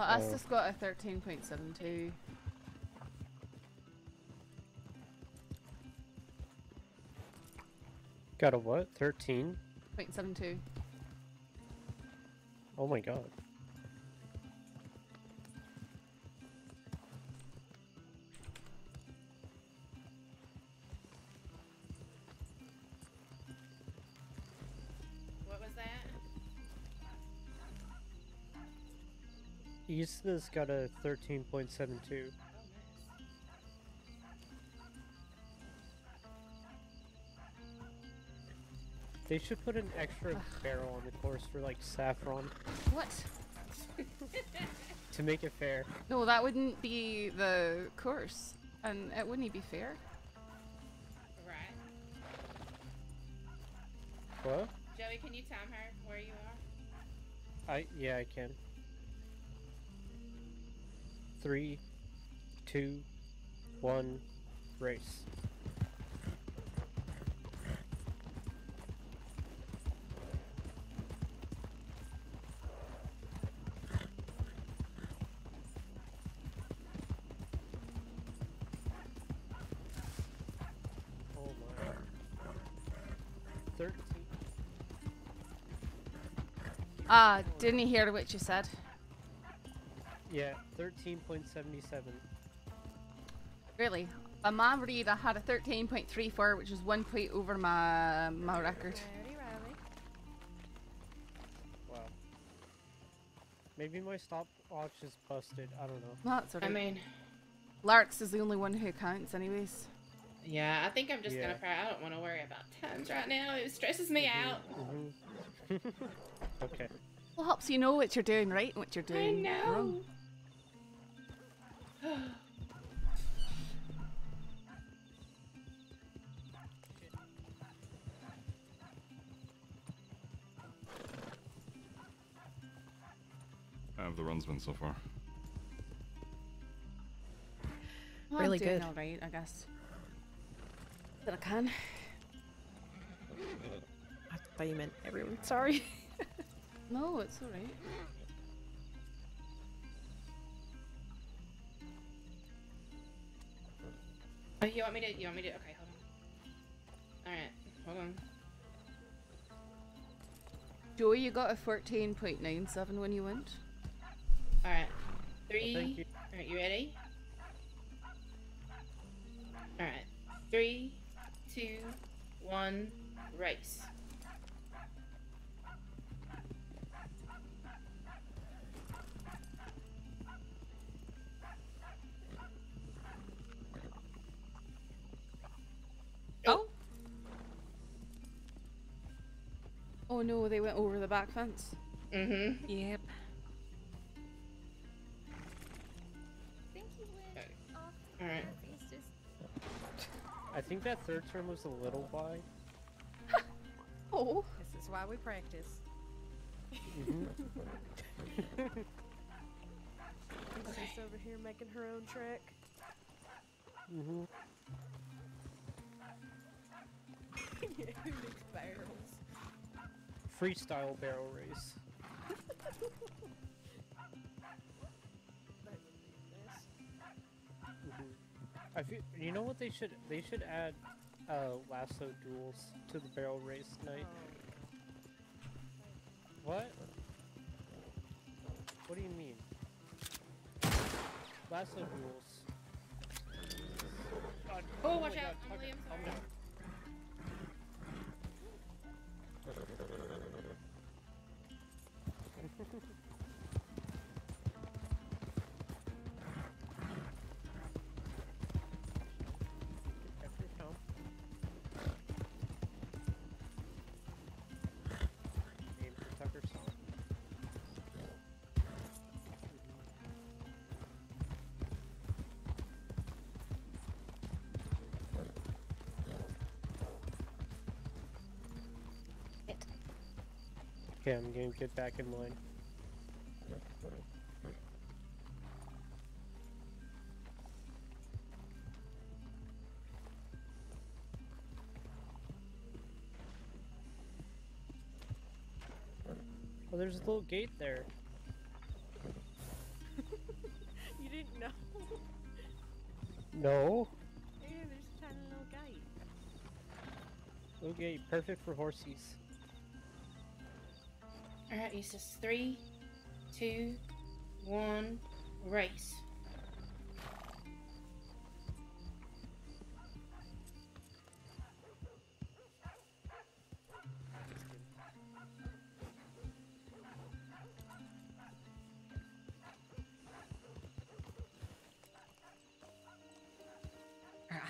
Well, Eustace got a 13.72. Got a what? 13? 0.72. Oh my god. Eustace got a 13.72. Oh. They should put an extra barrel on the course for like saffron What? to make it fair. No, that wouldn't be the course. And it wouldn't be fair. Right. What? Joey, can you time her where you are? I yeah I can. Three, two, one, race. Oh. Ah, didn't hear what you said. Yeah, thirteen point seventy-seven. Really? On my read, I had a 13.34, which is one point over my my record. Ready, Wow. Maybe my stopwatch is busted. I don't know. That's I mean, Larks is the only one who counts, anyways. yeah, I think I'm just Yeah. gonna. Probably, I don't want to worry about times right now. It stresses me out. hmm okay. Well, helps you know what you're doing right and what you're doing. I doing know. wrong. How have the runs been so far? Well, Really I'm doing good. all right, I guess. That I can. I thought you meant everyone. Sorry. No, it's all right. Oh, you want me to? You want me to? Okay, hold on. All right, hold on. Joey, you got a 14.97 when you went. All right, three. Oh, thank you. All right, you ready? All right, three, two, one, race. Oh no, they went over the back fence. Mm-hmm. Yep. think you went off All right. I think that third turn was a little wide. Oh. This is why we practice. Mhm. Princess over here making her own track. Mhm. yeah, who makes barrels? Freestyle barrel race. Mhm. I feel, you know what they should they should add uh lasso duels to the barrel race night. What? What do you mean? Lasso duels. God, Oh, my watch God, out, Tucker, Emily, I'm calm sorry. thank Okay, I'm gonna get back in line. Oh, there's a little gate there. you didn't know? No. Yeah, there's a tiny little gate. Little gate, perfect for horses. Alright, Eustace. Three, two, one, race.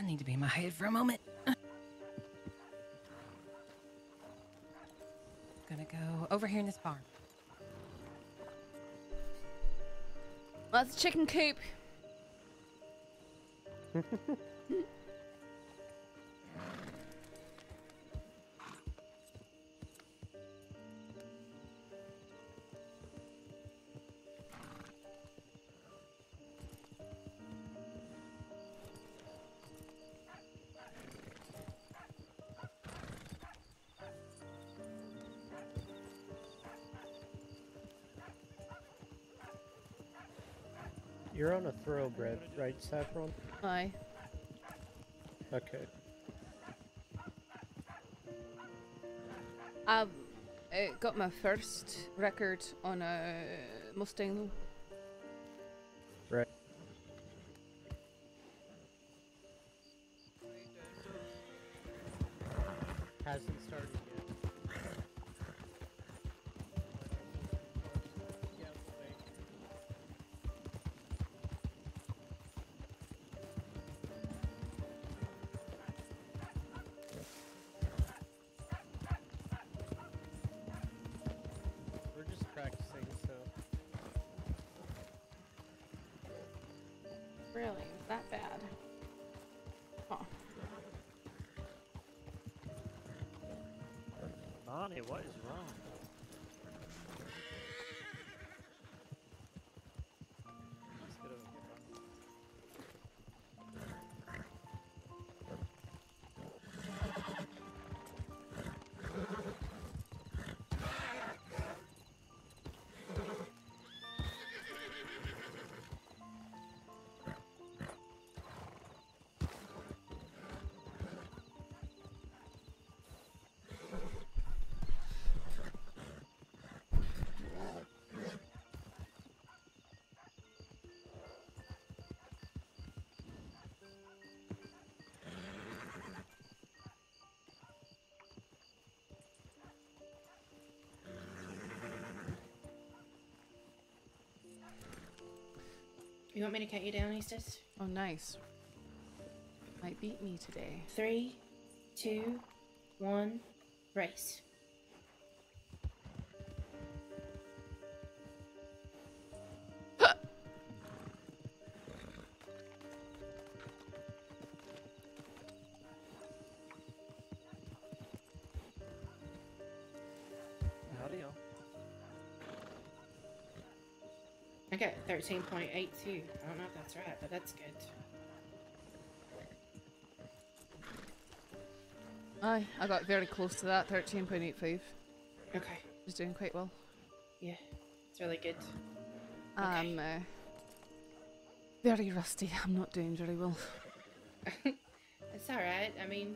I need to be in my head for a moment. Here in this barn. That's a chicken coop. thoroughbred, right, Saffron? Aye. Okay. I've uh, got my first record on a Mustang You want me to count you down, Eustace? Oh, nice. Might beat me today. Three, two, one, race. I got 13.82. I don't know if that's right, but that's good. Aye, I got very close to that, 13.85. Okay. Was doing quite well. Yeah, it's really good. I'm uh, very rusty. I'm not doing very well. It's alright. I mean,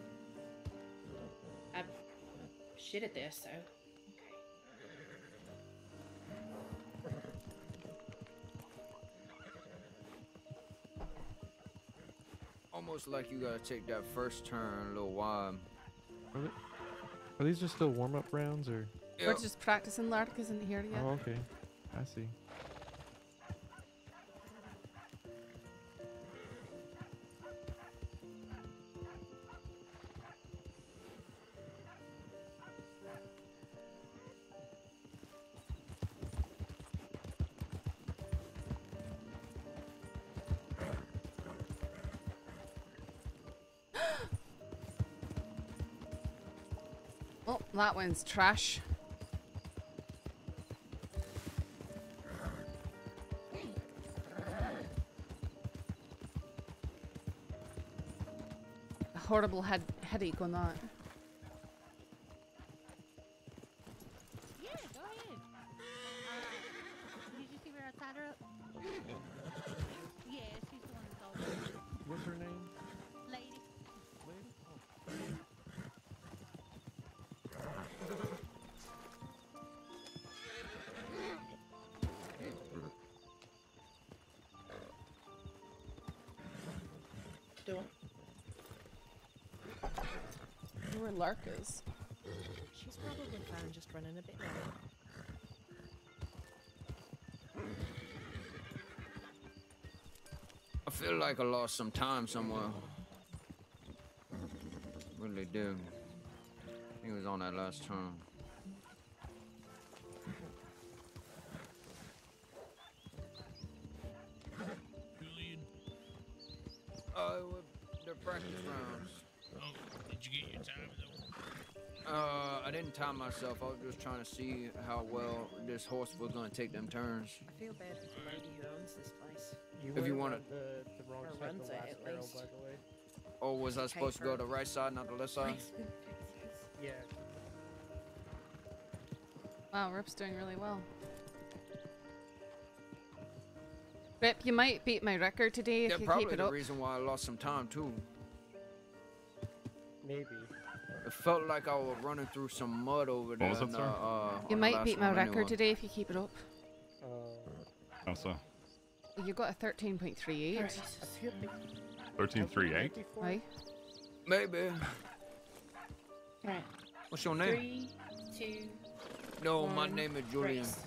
I'm shit at this, so. Almost like you gotta take that first turn a little while. Are, they, are these just still warm up rounds or? We're just practicing. Lark isn't here yet. Oh, okay. I see. That one's trash. A horrible head headache on that. Lark is. She's probably fine, just running a bit late. I feel like I lost some time somewhere. Really do. I think it was on that last turn. Myself. I was just trying to see how well this horse was gonna take them turns. I feel bad for the lady who owns this place. You If you wanna- on the, the wrong side runs the it, at barrel, least. by the way. Or was I supposed to go to the right side, not the left side? Yeah. Wow, Rip's doing really well. Rip, you might beat my record today if you keep it up. probably the reason why I lost some time too. Maybe. It felt like I was running through some mud over there. What was that, the, sir? uh, You might beat my record anyway. today if you keep it up. Uh, How so? You got a 13.38. Alright. I feel like Thirteen three eight. Right? Maybe. What's your name? Three, two, no, my name is Julian. race.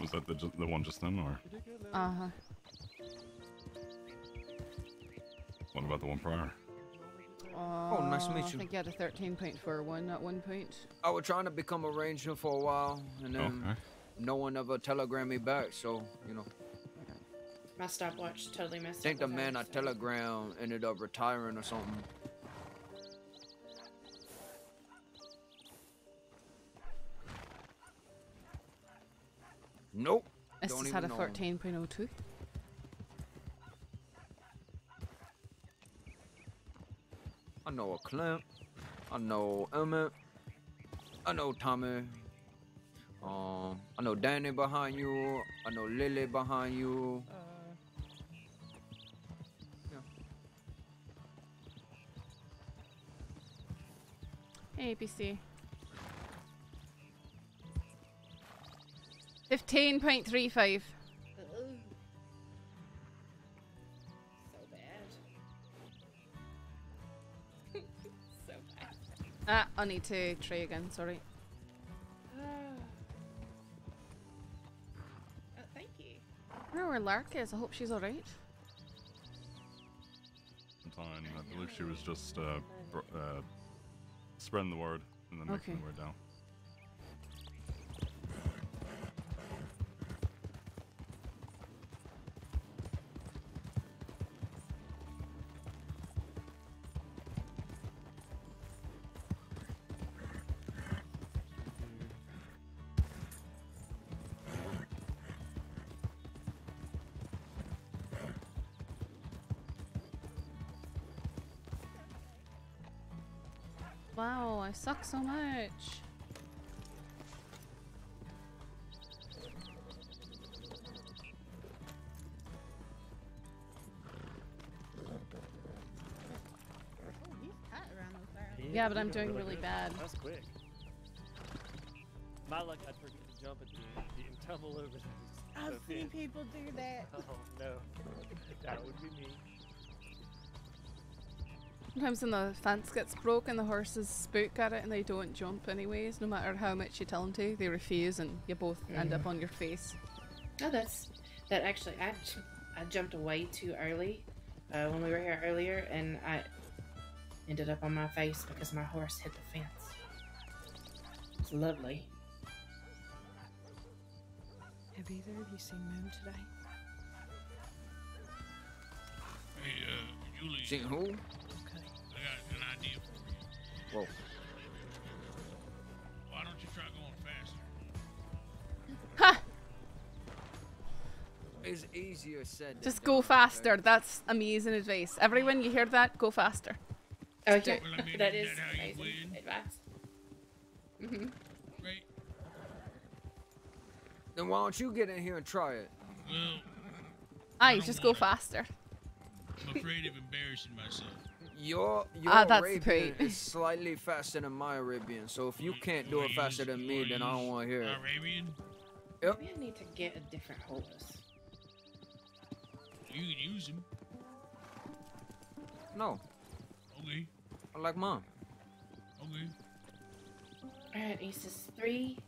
Was that the the one just then, or Uh huh. what about the one prior? Oh, nice to uh, meet I you. think you had a 13.41 at one point. I was trying to become a ranger for a while, and then Okay. no one ever telegrammed me back. So you know, My stopwatch totally messed up. I think the up. with man her, I so- telegram ended up retiring or something. Nope. This Don't has had a even know him. 14.02. I know a Clint. I know Emmett. I know Tommy. Um, I know Danny behind you. I know Lily behind you. Uh, Hey, ABC. 15.35. I need to try again, sorry. oh, thank you. I know where Lark is. I hope she's alright. Sometime, I believe she was just uh, br- uh, spreading the word and then making the word down. Suck so much. Oh, he's tight around those barrels. Yeah, but I'm doing really good. bad. That's quick. My luck, I'd forget to jump at the end and tumble over those. I've seen people do that. Oh no, that would be me. Sometimes when the fence gets broken, the horses spook at it and they don't jump anyways. No matter how much you tell them to, they refuse and you both end up on your face. No, that's that actually. I j- I jumped way too early uh, when we were here earlier, and I ended up on my face because my horse hit the fence. It's lovely. Have either of you seen Moon today? Hey, uh, Julian, Seen who? Whoa. Why don't you try going faster? Ha! It's easier said. Just go okay? faster. That's amazing advice. Everyone, you hear that? Go faster. Do yeah, it. Well, I mean, that is is that amazing win? advice. hmm Right? Then why don't you get in here and try it? Well, Aye, don't just go wanna- faster. I'm afraid of embarrassing myself. Your your Ah, that's the Arabian point. is slightly faster than my Arabian, so if you You- can't do it faster than me, then I don't want to hear it. Arabian? Yep. Maybe I need to get a different horse. You can use him. No, Okay. I like mom. Okay. All right, Eustace. Three,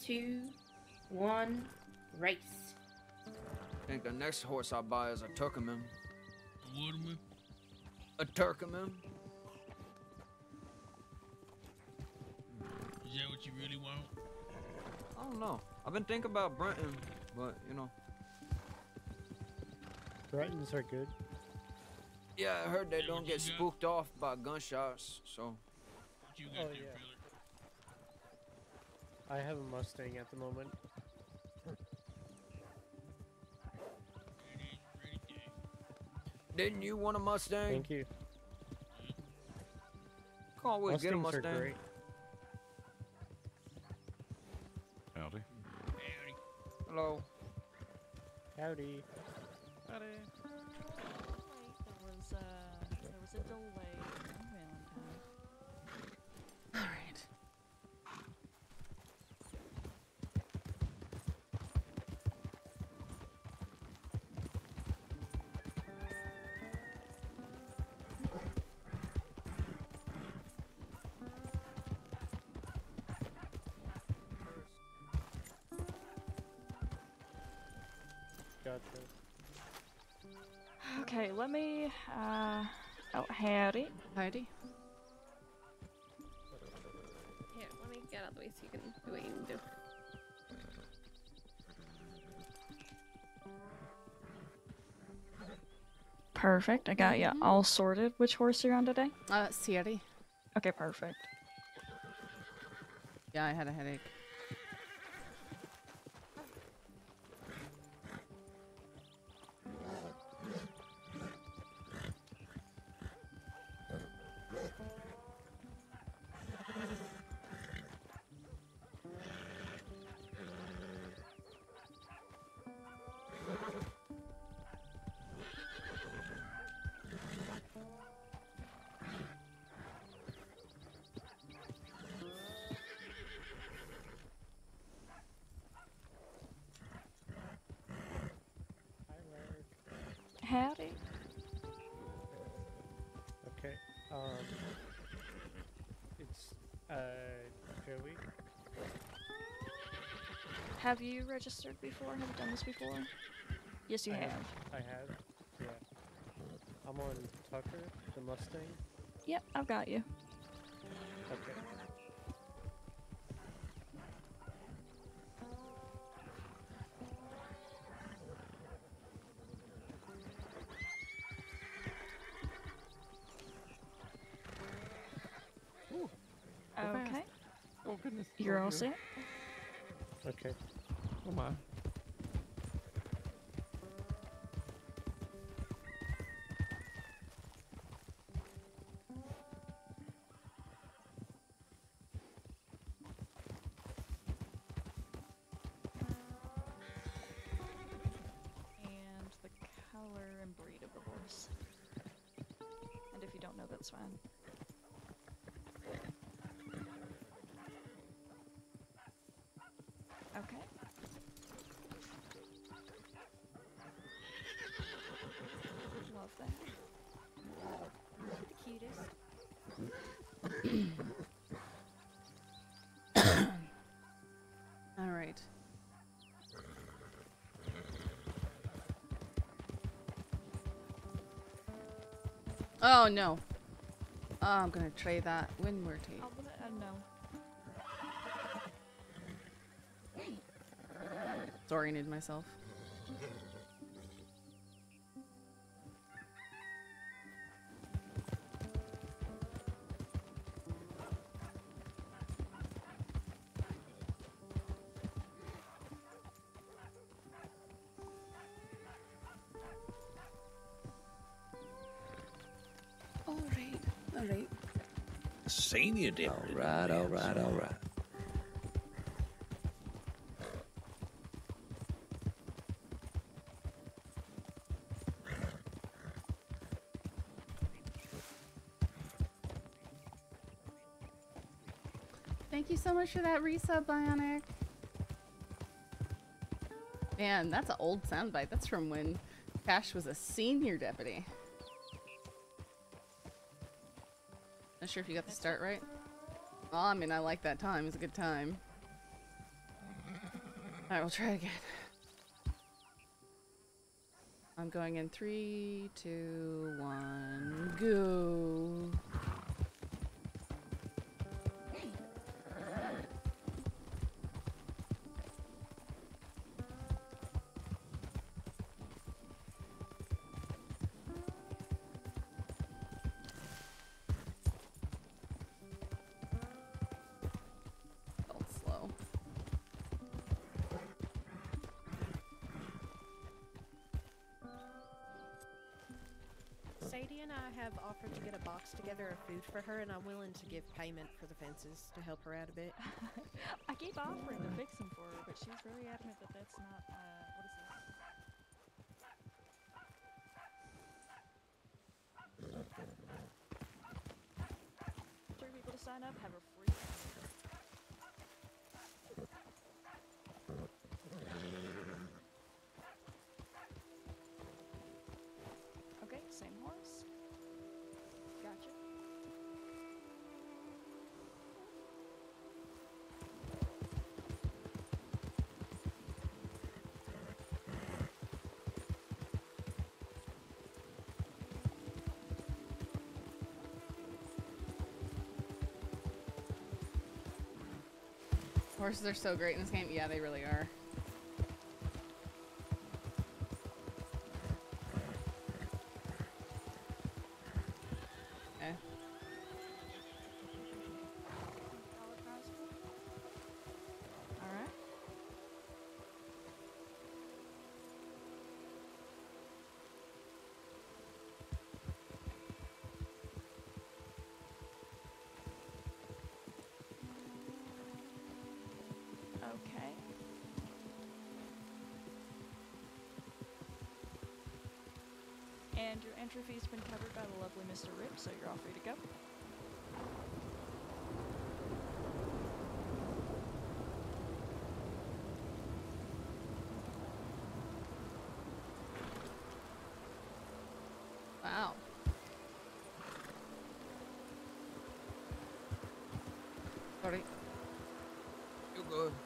two, one, race. I think the next horse I buy is a Turkoman. What am A Turkoman? Is that what you really want? I don't know. I've been thinking about Breton, but you know. Bretons are good. Yeah, I heard they Yeah, don't get you got? spooked off by gunshots, so. What you got Oh, there, yeah. fella? I have a Mustang at the moment. Didn't you want a Mustang? Thank you. Can always Mustangs get a are Mustang. great. Howdy. Howdy. Hello. Howdy. There was, uh, there was a delay in Valentine. All Gotcha. Okay, let me, uh, oh, howdy. Howdy. Here, let me get out of the way so you can do what you need to do. Perfect, I got you all sorted. Which horse are you're on today? Uh, Sierra. Okay, perfect. Yeah, I had a headache. Have you registered before? Have you done this before? Yes, you I have. I have. Yeah. I'm on Tucker, the Mustang. Yep, I've got you. Okay. Okay, Oh goodness. you're oh, all set. Okay. Oh All right. Oh no. Oh, I'm gonna try that windward tape. I'll let it, uh, no. Disoriented myself. Senior deputy. All right, all right, all right. Thank you so much for that resub, Bionic. Man, that's an old soundbite. That's from when Cash was a senior deputy. Not sure if you got the start right. Well, I mean, I like that time. It's a good time. Alright, we'll try again. I'm going in three, two, one, go. Sadie and I have offered to get a box together of food for her, and I'm willing to give payment for the fences to help her out a bit. I keep offering to fix them for her, but she's very adamant that that's not. Uh, Horses are so great in this game. Yeah, they really are. And your entry fee's been covered by the lovely Mr. Rip, so you're all free to go. Wow. Sorry. You good?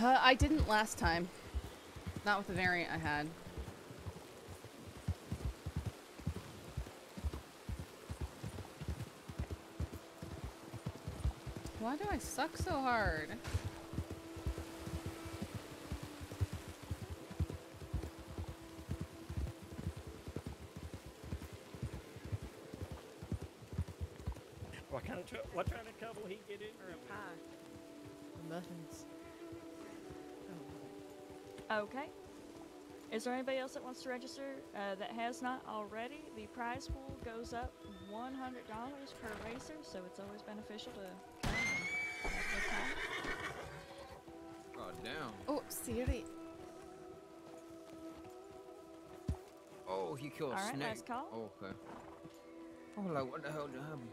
Uh, I didn't last time. Not with the variant I had. Why do I suck so hard? What kind of what kind of trouble he get in? Okay. Is there anybody else that wants to register uh, that has not already? The prize pool goes up $100 per racer, so it's always beneficial to come and have a good time. God damn. Oh, Siri. Oh, he killed a Alright, snake. last call. Oh, okay. Oh, like what the hell just happened?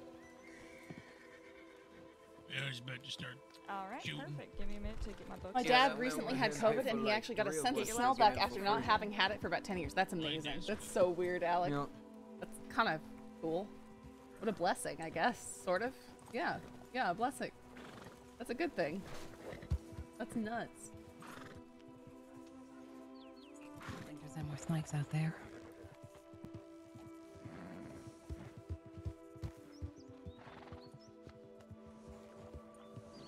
Yeah, he's about to start. All right, Shooting. perfect. Give me a minute to get my books. My out. dad that recently had COVID and he like, actually got a sense of smell back after not free. having had it for about 10 years. That's amazing. that's That's so weird, Alec. Yep. That's kind of cool. What a blessing, I guess. Sort of. Yeah. Yeah, a blessing. That's a good thing. That's nuts. I think there's any more snakes out there.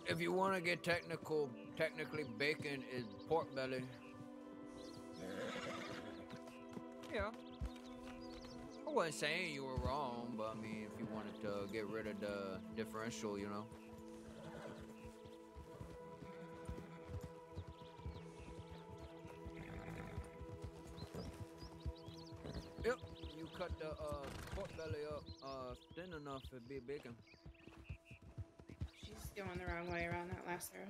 If you want to get technical, technically bacon is pork belly. Yeah. I wasn't saying you were wrong, but I mean, if you wanted to get rid of the differential, you know. Yep, you cut the uh, pork belly up uh, thin enough, it'd be bacon. Going the wrong way around that last arrow.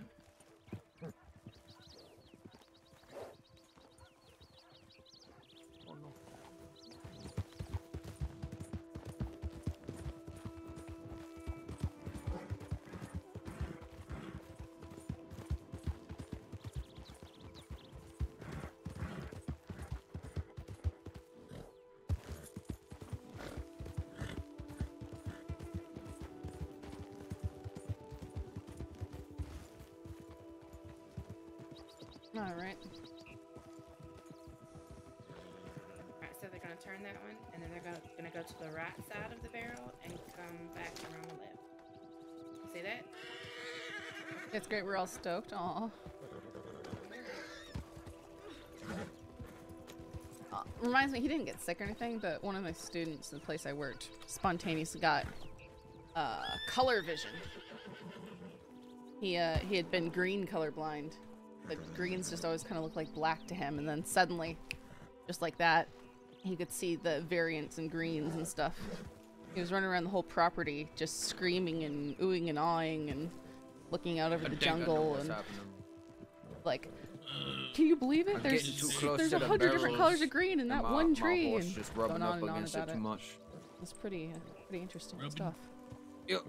Right. Alright, so they're gonna turn that one, and then they're gonna, gonna go to the right side of the barrel and come back around the left. See that? It's great. We're all stoked. Aw. Uh, reminds me, he didn't get sick or anything, but one of my students in the place I worked spontaneously got uh, color vision. He uh, he had been green colorblind. The greens just always kind of looked like black to him, and then suddenly, just like that, he could see the variants in greens and stuff. He was running around the whole property, just screaming and oohing and awing and looking out over I the think I know jungle and happening. like, can you believe it? I'm There's getting too close there's to a the hundred different colors of green in that my- one tree. horse and just rubbing going on up and on against it too much. It's pretty uh, pretty interesting Rubbing. stuff. Yep.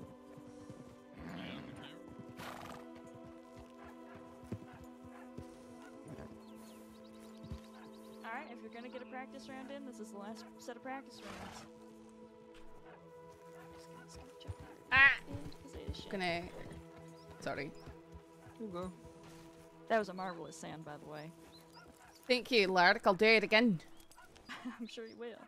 Gonna get a practice round in, this is the last set of practice rounds. Just gonna skip check Ah! in, 'cause it is. Gonna. Sorry. You go. That was a marvelous sound, by the way. Thank you, Lark. I'll do it again. I'm sure you will.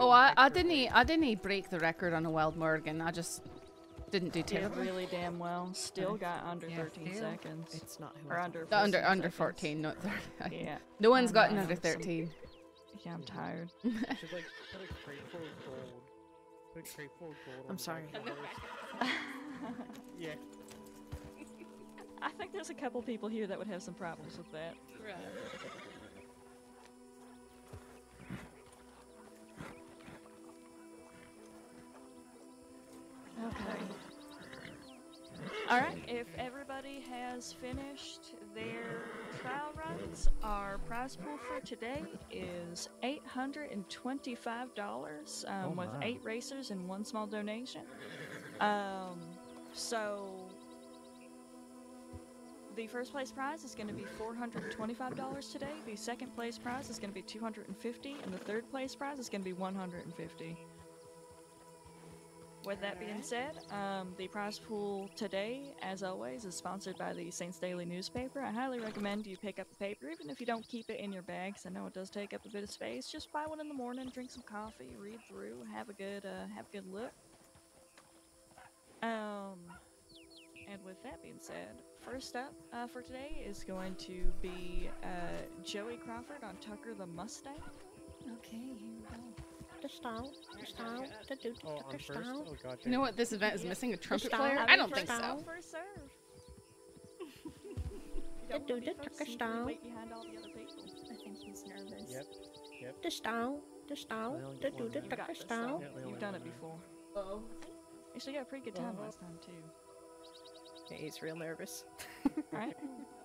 Oh, I, I didn't. e- I didn't e break the record on a wild Morgan. I just didn't do Did terribly. really damn well. Still got under Yeah, 13 still. seconds. It's not who Or I under under 14 under seconds. 14, not 30. Yeah. No one's I gotten under some- 13. Yeah, I'm tired. Should like put a crate full of gold. Put a crate full of gold. on I'm sorry. back of the horse. Yeah. I think there's a couple people here that would have some problems with that. Right. Alright, if everybody has finished their trial runs, our prize pool for today is $825 um, Oh with eight racers and one small donation. Um, so the first place prize is going to be $425 today. The second place prize is going to be 250 and the third place prize is going to be 150 with that being said, um, the prize pool today, as always, is sponsored by the Saints Daily newspaper. I highly recommend you pick up the paper, even if you don't keep it in your bag, 'cause I know it does take up a bit of space. Just buy one in the morning, drink some coffee, read through, have a good, uh, have a good look. Um, and with that being said, first up uh, for today is going to be uh, Joey Crawford on Tucker the Mustang. Okay, here we go. Oh, the on first? Oh god. You know what? This event is missing a trumpet player. I I don't think so. style. First serve. The Don't do wanna be the first, Tucker you can style. Wait behind all the other people. I think he's nervous. Yep. Yep. The style, the style, I only the get do one the now. You got tucker this, style. though. Yeah, we only You've done it one before. Oh. Actually, you got a pretty good time last time too. Yeah, he's real nervous. All right,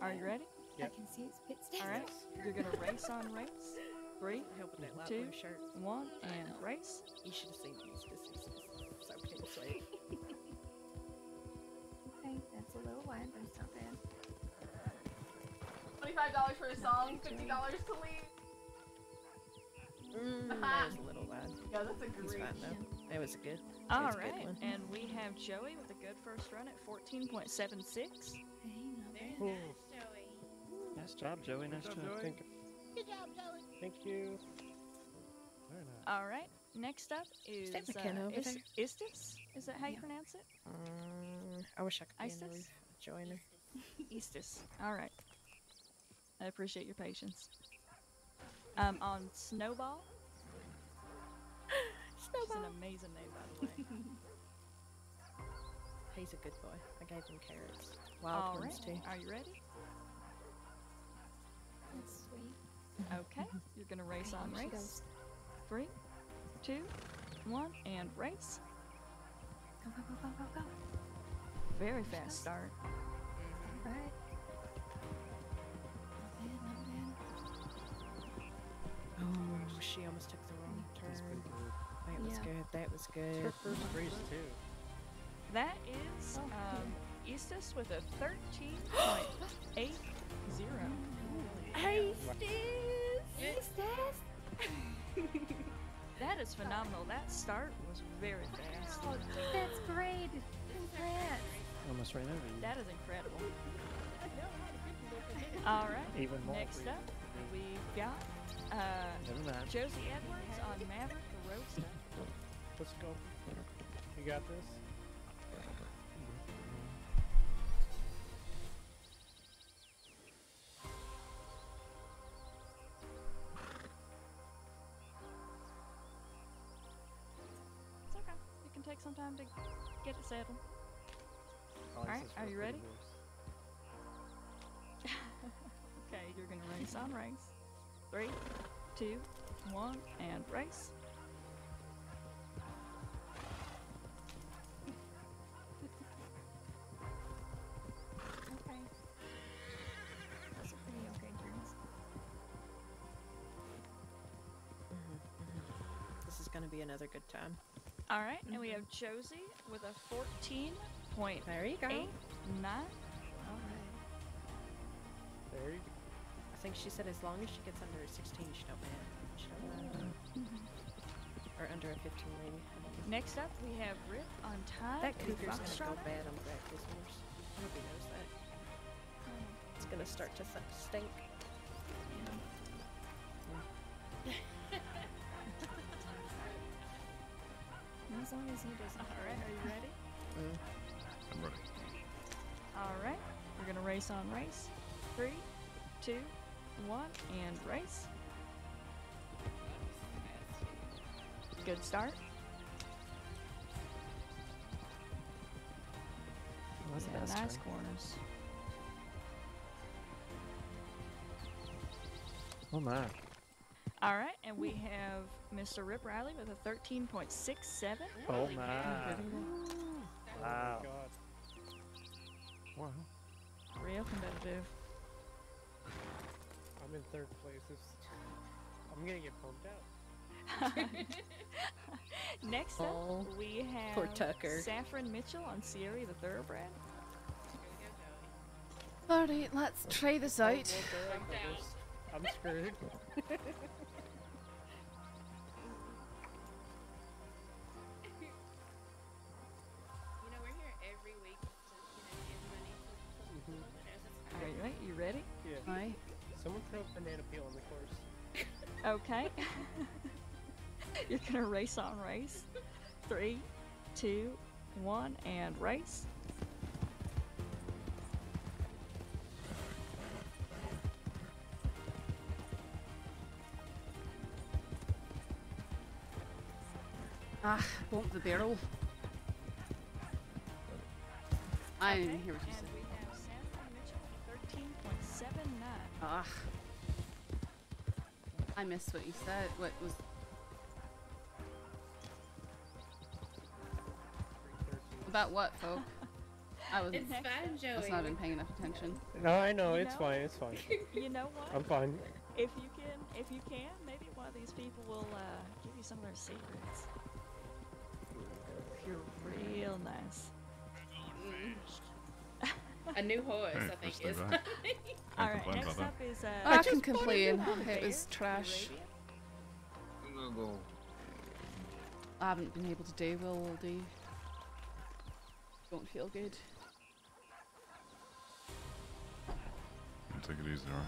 are you ready? I can see his pit All right, you're gonna race on race. Three, Help with that light Two. blue shirt. one, and race. You should have seen these. This is so pink sweet. Okay, that's a little wide, but it's not bad. $25 for a song, $50 to leave. Mm, that was a little loud. Yeah, that's a He's great fine though. That was a good. All that's a good one. and we have Joey with a good first run at 14.76. Hey, not bad. Ooh. Nice job, Joey. Nice job. Thank you. Good job, Joey. Thank you. Very nice. All right, next up is that McKenna uh, over Is- there? Istus? Is that how you pronounce it? Um, I wish I could be in the Isis? joiner. Istus. All right. I appreciate your patience. Um, on Snowball. Which is an amazing name, by the way. He's a good boy. I gave him carrots. Wild All ones right. too. Are you ready? Okay. You're gonna race on race. Three, two, one, and race. Go, go, go, go, go, go. Very fast start. Alright. Not bad, not. Oh, she almost took the wrong turn. That was Yeah. good. That was It's good. her first race too. That is um, Eastus with a 13.80. Hey, That is phenomenal. That start was very fast. That's great. Congrats. Almost ran over you. That is incredible. All right. Even more Next up, we've got uh, Josie Edwards on Maverick the Roadster. Let's go. You got this. Time to get it settled. Oh, All this right, is are you ready? Okay, you're gonna race on race. Three, two, one, and race. okay. Those are pretty okay turns. Mm-hmm, mm-hmm. This is gonna be another good time. All right, and we mm-hmm. have Josie with a 14.89. There you go. Alright. There you go. I think she said as long as she gets under a 16, she don't mind. She don't mind. Mm-hmm. Or under a 15, maybe. Next up, we have Rip on time. That with cougar's gonna go bad on the back of his horse. I hope he knows that. Um, it's gonna start to th- stink. Mm. As long as he doesn't. All right, are you ready? Mm. I'm ready. All right, we're gonna race on race. Three, two, one, and race. Good start. That's Yeah, nice nice turn. corners. Oh my. All right, and we have Mr. Rip Riley with a 13.67. Oh my. Wow. Oh God. Wow. Real competitive. I'm in third place. This, I'm gonna get pumped out. Next Oh, up, we have poor Tucker. Saffron Mitchell on Sierra the Thoroughbred. Alright, let's try this Oh, out. well, there I go. This- I'm screwed. Okay. You're gonna race on race. Three, two, one, and race. Ah, bump the barrel. I didn't Okay, hear what you said. we have Saffron Mitchell 13.79. Ah. I missed what you said. What was. About what, folk? I was. It's fine, Joey. must not have been paying enough attention. No, I know. You It's know? fine. It's fine. You know what? I'm fine. If you can, if you can, maybe one of these people will uh, give you some of their secrets. If you're real nice. A new horse, Hey, I think, stay is. back. Right, complain next up is uh. I just can complain. It was trash. Arabian. I'm gonna go. I haven't been able to do well all day. Don't feel good. Take it easy, alright?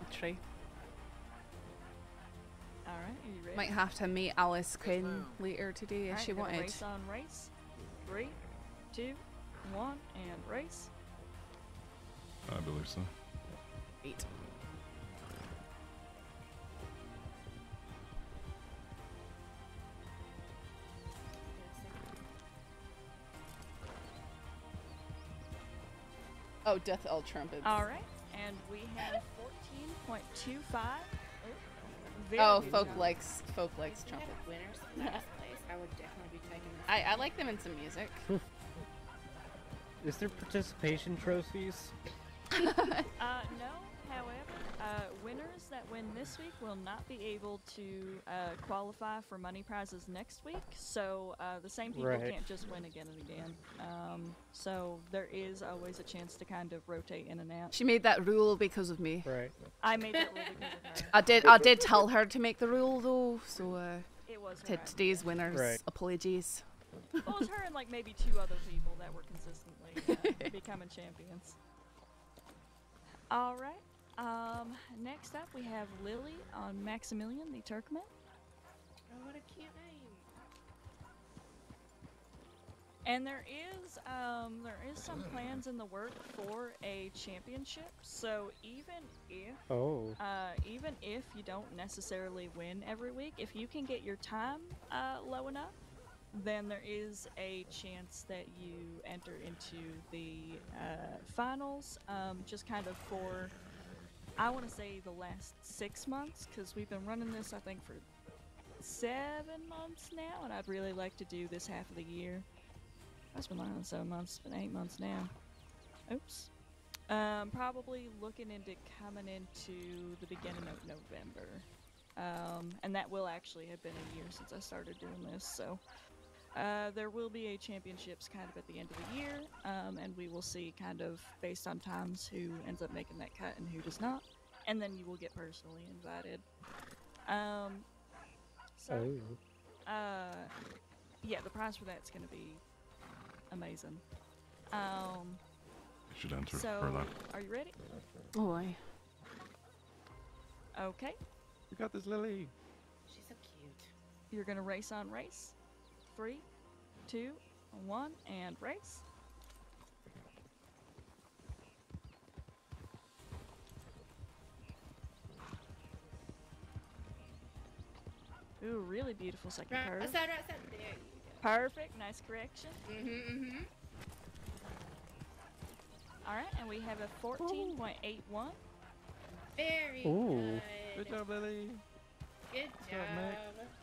I'll try. All right, are you ready? Might have to meet Alice Quinn later today if Alright, she we're gonna wanted. Race on race. Three, two, one, and race. I believe so. Eight. Oh, Death L trumpets. All right, and we have 14.25. Very oh, folk job. likes folk likes If we had trumpet. winners in last place, I would definitely be taking. I, I like them in some music. Is there participation trophies? Uh, no. However, uh, winners that win this week will not be able to uh, qualify for money prizes next week. So uh, the same people Right. can't just win again and again. Um, so there is always a chance to kind of rotate in and out. She made that rule because of me. Right. I made that rule because of her. I did I did tell her to make the rule though, so uh, It was to today's winners, Right. apologies. Well, it was her and like maybe two other people that were consistently uh, becoming champions. All right. Um, next up, we have Lily on Maximilian the Turkoman. Oh, what a cute name. And there is um, there is some plans in the work for a championship. So even if Oh. uh, even if you don't necessarily win every week, if you can get your time uh, low enough, then there is a chance that you enter into the uh, finals. Um, just kind of for I want to say the last six months because we've been running this I think for seven months now, and I'd really like to do this half of the year. That's been than seven months. It's been eight months now. Oops. Um, probably looking into coming into the beginning of November. Um, and that will actually have been a year since I started doing this, so uh, there will be a championships kind of at the end of the year, um, and we will see kind of based on times who ends up making that cut and who does not, and then you will get personally invited. Um, so, Oh. uh, yeah, the prize for that's going to be amazing. Um, You should enter so, for that. are you ready? Oh, I. Okay. You got this, Lily. She's so cute. You're gonna race on race. Three, two, one, and race. Ooh, really beautiful second Right, curve. right side, right side. There you Perfect, nice correction. Mm-hmm, mm-hmm. All right, and we have a 14.81. Very Ooh. good. Good job, Lily. Good job, Mac. job.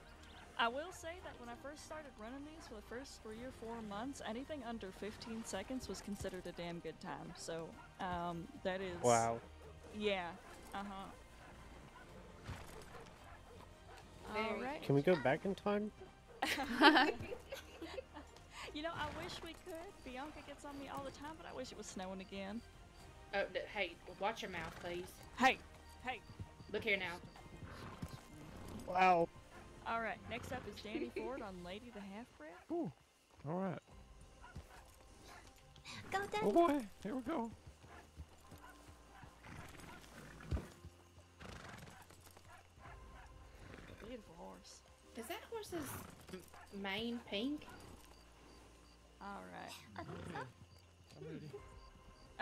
I will say that when I first started running these for the first three or four months, anything under 15 seconds was considered a damn good time. So um, that is. Wow. Yeah. Uh huh. All Very right. Can we go back in time? You know, I wish we could. Bianca gets on me all the time, but I wish it was snowing again. Oh, d- hey, watch your mouth, please. Hey, hey. Look here now. Wow. All right. Next up is Danny Ford on Lady the Half Bred. Ooh. All right. Go, Oh boy. Here we go. Beautiful horse. Is that horse's m- mane pink? All right. I think so. I'm ready.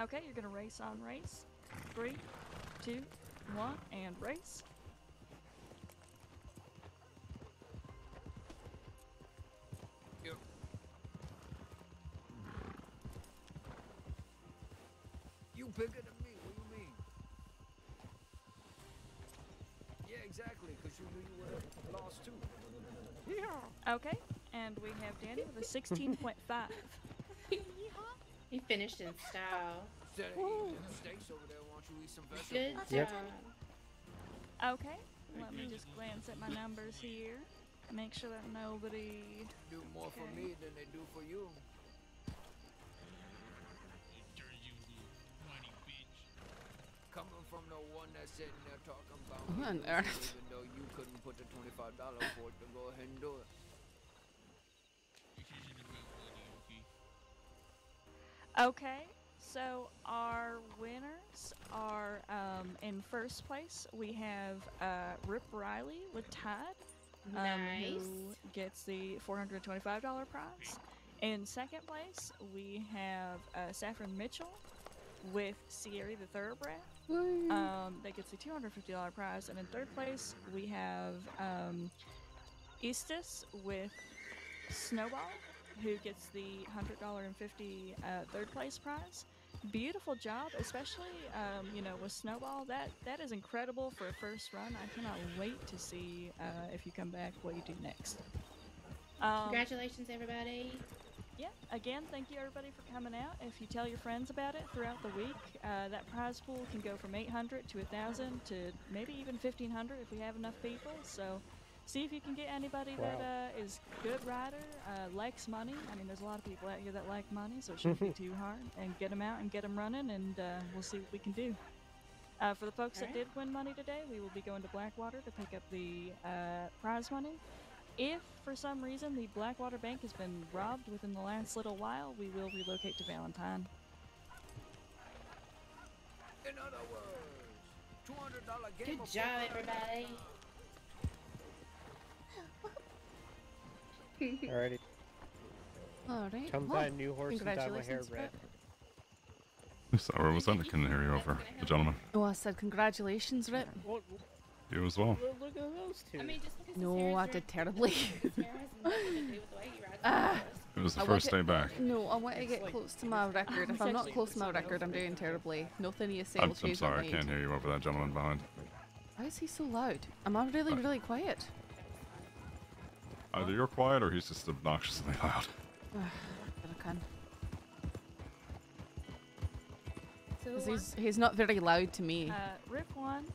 Okay, you're gonna race on race. Three, two, one, and race. Bigger than me. What do you mean? Yeah, exactly. Because you knew you were lost too. Yeah. Okay, and we have Danny with a 16.5. He finished in style. Instead of eating them steaks over there, why don't you eat some Good? Yep. job. Okay, let me just glance at my numbers here. Make sure that nobody. Do more for me than they do for you. One that's sitting there talking about What me on earth? even though you couldn't put the twenty-five dollar for it, to go ahead and do it. This isn't about money, okay? Okay, so our winners are um, in first place. We have uh, Rip Riley with Todd, um, Nice. who gets the $425 prize. In second place, we have uh, Saffron Mitchell with Sierra the Thoroughbred. Um, that gets the $250 prize. And in third place, we have um, Eastus with Snowball, who gets the $100.50 uh, third place prize. beautiful job, especially um, you know with Snowball. That that is incredible for a first run. I cannot wait to see uh, if you come back, what you do next. Um, Congratulations, everybody. Yeah, again, thank you everybody for coming out. If you tell your friends about it throughout the week, uh, that prize pool can go from 800 to 1,000 to maybe even 1,500 if we have enough people. So see if you can get anybody that uh, is good rider, uh, likes money. I mean, there's a lot of people out here that like money, so it shouldn't be too hard. And get them out and get them running, and uh, we'll see what we can do. Uh, for the folks that Alright. did win money today, we will be going to Blackwater to pick up the uh, prize money. If for some reason the Blackwater Bank has been robbed within the last little while, we will relocate to Valentine. In other words, $200 game Good job, everybody. Alrighty. Alright. Come well, buy a new horse and dye my hair congratulations, red. Rip. Sorry, was that? I couldn't hear you over. The gentleman. Oh, I said congratulations, Rip. Well, You as well. look, look at those two. I mean, just No, I did terribly. His hair has nothing to do with the way he rides the horse. It was the I first day want back. No, I want to get like- close to my record. If I'm not close to my record, I'm doing terribly. Nothing you say I'm, will I'm sorry, I can't hear you over that gentleman behind. Why is he so loud? Am I really, Uh, really quiet? Either you're quiet or he's just obnoxiously loud. I can. So 'Cause who won? he's, he's not very loud to me. Uh, Rip won,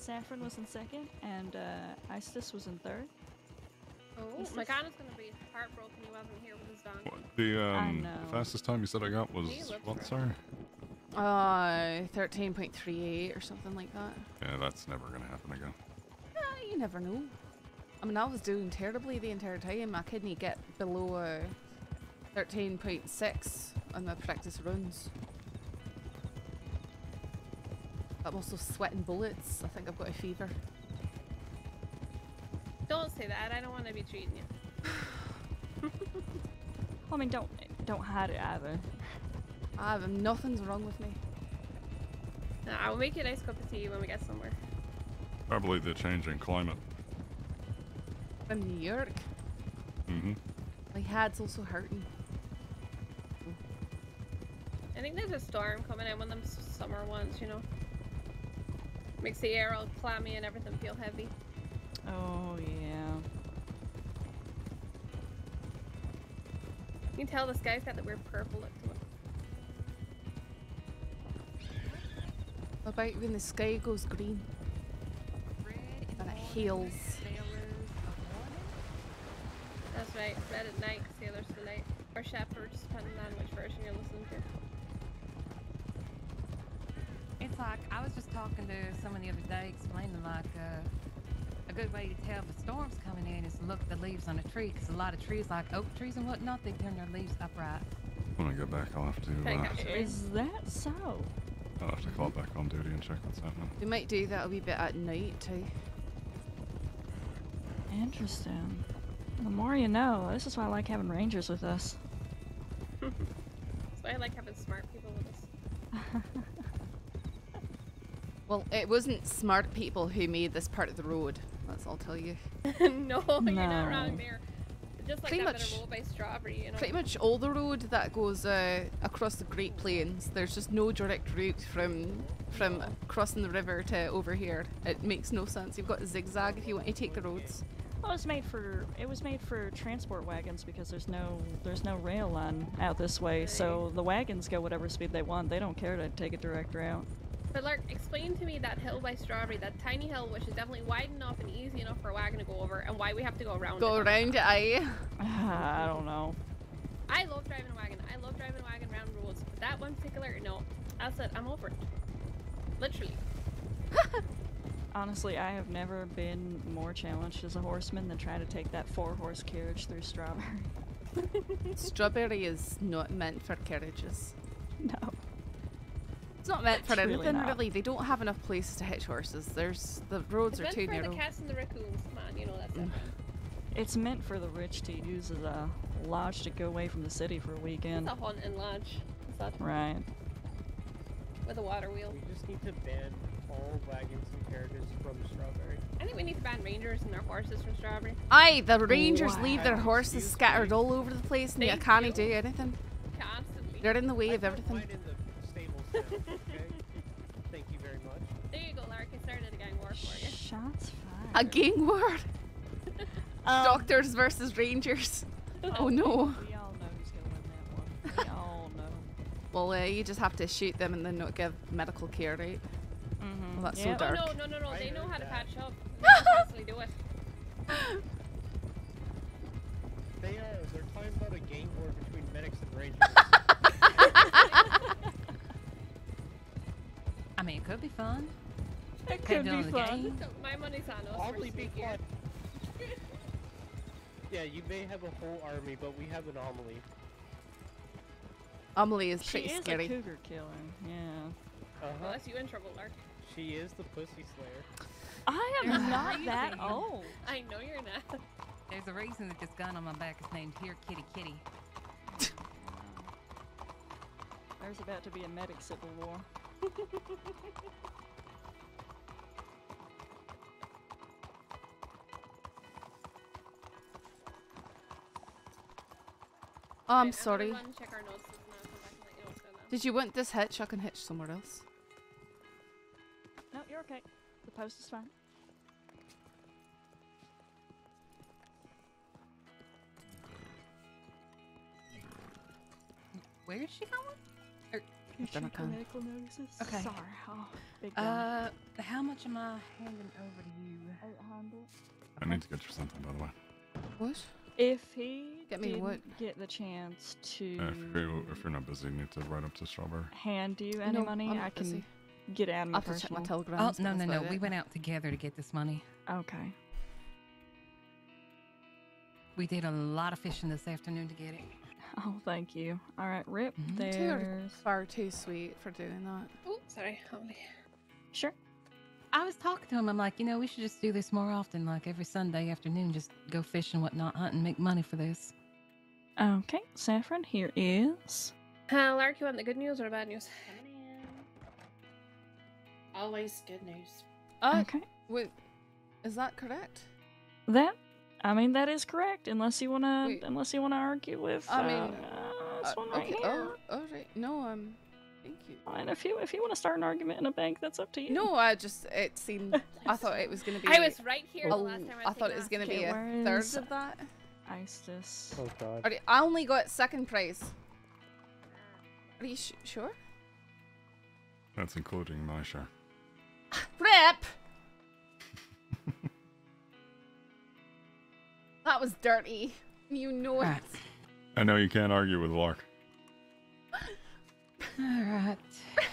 Saffron was in second, and uh, Istus was in third. Oh, Is this- Morgana's gonna be heartbroken he wasn't here with his donkey. What, the um, know. fastest time you said I got was what? right. Sorry. Uh, 13.38 or something like that. Yeah, that's never gonna happen again. Ah, you never know. I mean, I was doing terribly the entire time. I couldn't get below uh, 13.6 on my practice runs. I'm also sweating bullets. I think I've got a fever. Don't say that. I don't want to be treating you. I mean, don't don't hide it either. I have nothing's wrong with me. Nah, I will make you a nice cup of tea when we get somewhere. Probably the changing climate. From New York, Mm-hmm. my head's also hurting. I think there's a storm coming in, one of them summer ones, you know. Makes the air all clammy and everything feel heavy. Oh yeah. You can tell the sky's got that weird purple look to it. What about when the sky goes green and it hails? That's right. Red at night, sailors delight. Or shepherds, depending on which version you're listening to. It's like I was just talking to someone the other day, explaining like uh, a good way to tell if a storm's coming in is to look at the leaves on a tree, because a lot of trees, like oak trees and whatnot, they turn their leaves upright. When I get back, I'll have to. Trying Uh, the wind. Is that so? I'll have to call back on duty and check what's happening. We might do that a wee bit at night too. Interesting. The more you know. This is why I like having rangers with us. That's why I like having smart people with us. Well, it wasn't smart people who made this part of the road. That's all I'll tell you. no, you're not wrong there. Just like Pretty that much- by strawberry, you know. Pretty much all the road that goes uh, across the Great Plains, there's just no direct route from from crossing the river to over here. It makes no sense. You've got to zigzag if you want to take the roads. Well, it was made for it was made for transport wagons because there's no there's no rail line out this way, so the wagons go whatever speed they want. They don't care to take a direct route. But Lark, explain to me that hill by Strawberry, that tiny hill which is definitely wide enough and easy enough for a wagon to go over, and why we have to go around Go it. around it, aye. I don't know. I love driving a wagon. I love driving a wagon around roads. But that one particular, no. That's it. I'm over it. Literally. Honestly, I have never been more challenged as a horseman than trying to take that four horse carriage through Strawberry. Strawberry is not meant for carriages. No. It's not meant for It's really anything not. really. They don't have enough places to hitch horses. There's the roads It's are meant too for the cats and the raccoons. Come on, you know that's it. It's meant for the rich to use as a lodge to go away from the city for a weekend. It's a haunting lodge. Is that Right. with a water wheel? We just need to ban all wagons and carriages from Strawberry. I think we need to ban rangers and their horses from Strawberry. Aye, the rangers leave their horses Excuse scattered me. all over the place and They you can't do. do anything. Constantly. They're in the way I of put everything. Mine in the stable okay. Thank you very much. There you go, Lark. I started a gang war for you. Shots A fired. gang war. Um, Doctors versus rangers. Oh no. We all know who's gonna win that one. We all know. Well, uh, you just have to shoot them and then not give medical care, right? Mm-hmm. Well, that's Yep. so Oh no, no, no, no. I They know heard how to patch up. They do it. They are. They're talking about a gang war between medics and rangers. mean, it could be fun. It could on be fun. So my money's on us. Probably for be fun. Yeah, you may have a whole army, but we have Anomaly. Amelie is She pretty is scary. a cougar killer. Yeah. Uh Well, huh. that's you in trouble, Lark. She is the pussy slayer. I There's am a not that old. I know you're not. There's a reason that this gun on my back is named Here Kitty Kitty. There's about to be a medic civil war. Oh, I'm Right, gonna sorry. check our notes, and then I'll come back and let you know what's going on. Did you want this hitch? I can hitch somewhere else. No, you're okay. The post is fine. Where is she going? Then I medical notices. Okay. Sorry. Oh, big. Uh, how much am I handing over to you? 800. I need to get you something, by the way. What? If he Get me didn't what? get the chance to Uh, if, you, if you're not busy, you need to write up to Strawberry. hand you any No, money, I'm I can busy. get it out of I my have check my personal. telegrams. Oh, no, no, no. about We went out together to get this money. Okay. We did a lot of fishing this afternoon to get it. Oh, thank you. All right, Rip. Mhm. You're There's far too sweet for doing that. Oh, sorry. Holy. sure. I was talking to him. I'm like, you know, we should just do this more often, like every Sunday afternoon, just go fish and whatnot, hunt, and make money for this. Okay, Saffron, here is. Uh, Lark, you want the good news or the bad news? Coming in. Always good news. Uh, Okay. wait, is that correct? That, I mean, that is correct. Unless you wanna, Wait. unless you wanna argue with. I uh, mean, uh, this Uh, one right okay. here. Oh, all right. No, um, thank you. Fine. If you if you want to start an argument in a bank, that's up to you. No, I just it seemed I thought it was gonna be. I was right here a the last time I, I thought it was gonna off. be a third of that. Istus. Oh god. Alright, I only got second prize. Are you sh- sure? That's including my share. Rip. That was dirty. You know it. I know you can't argue with Lark. All right.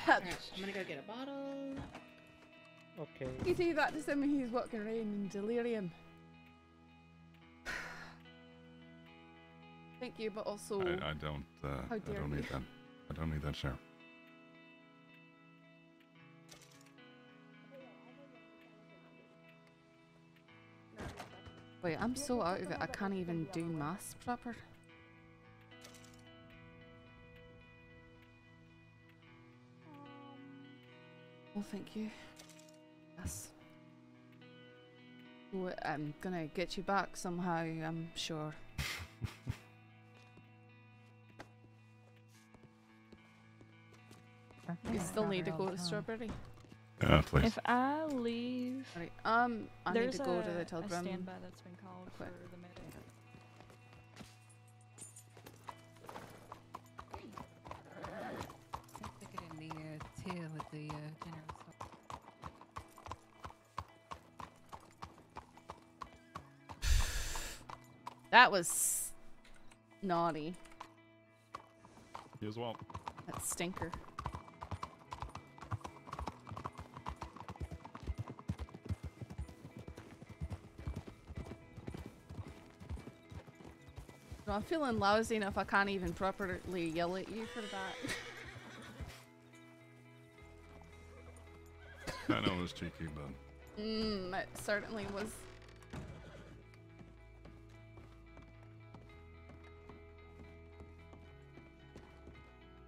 Alright, I'm gonna go get a bottle. Okay. You say that to someone he's walking around in delirium. Thank you, but also I, I don't. Uh, I don't you. need that. I don't need that share. Wait, I'm so out of it. I can't even do maths proper. Well, thank you. Yes. Well, I'm gonna get you back somehow. I'm sure. You still need to go to Strawberry. Yeah, please. If I leave, Right. Um, I need there's to go a, to the a telegram. standby that's been called Okay. for the medic. Stick it in the uh, till at the uh, general store. That was naughty. You as well. That stinker. I'm feeling lousy enough I can't even properly yell at you for that. I know it was cheeky, but Mmm, it certainly was.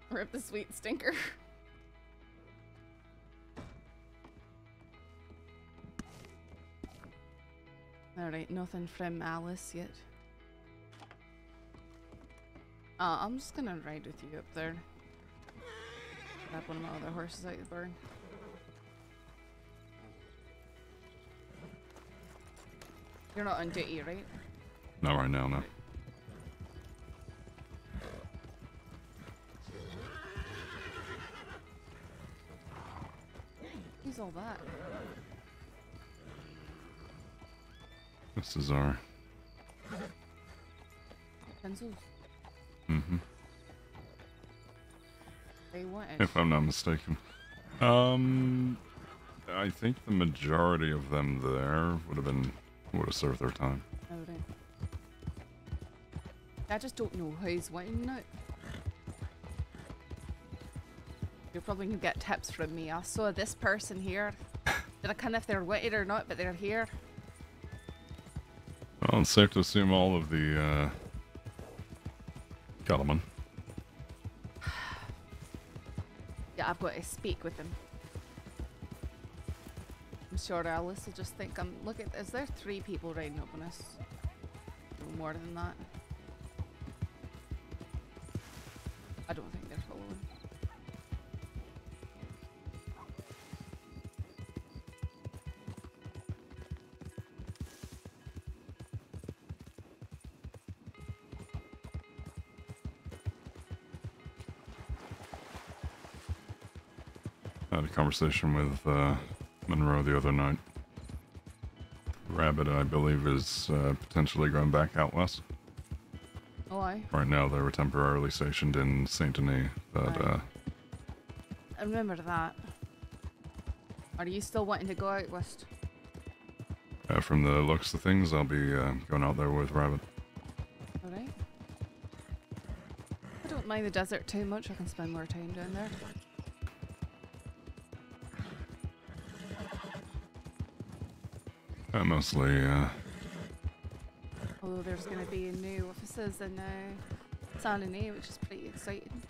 Rip the sweet stinker. Alright, nothing from Alice yet. Uh, I'm just gonna ride with you up there. Grab one of my other horses out of the barn. You're not on duty, right? Not right now, no. Who's all that? This is our. Pencils. If I'm not mistaken. Um, I think the majority of them there would have been would have served their time. Oh, right. I just don't know who's winning it. You're probably gonna get tips from me. I saw this person here. Did I kind of if they're witted or not, but they're here. Well, it's safe to assume all of the uh. I've got to speak with them. I'm sure Alice will just think I'm. Look at. Is there three people riding up on us? No more than that. Conversation with uh, Monroe the other night. Rabbit, I believe, is uh, potentially going back out west. Oh, I. Right now, they were temporarily stationed in Saint Denis, but Right. uh, I remember that. Are you still wanting to go out west? uh, from the looks of things, I'll be uh, going out there with Rabbit. Alright. I don't mind the desert too much. I can spend more time down there. Uh, mostly, uh, Although there's going to be new offices in uh, San which is pretty exciting.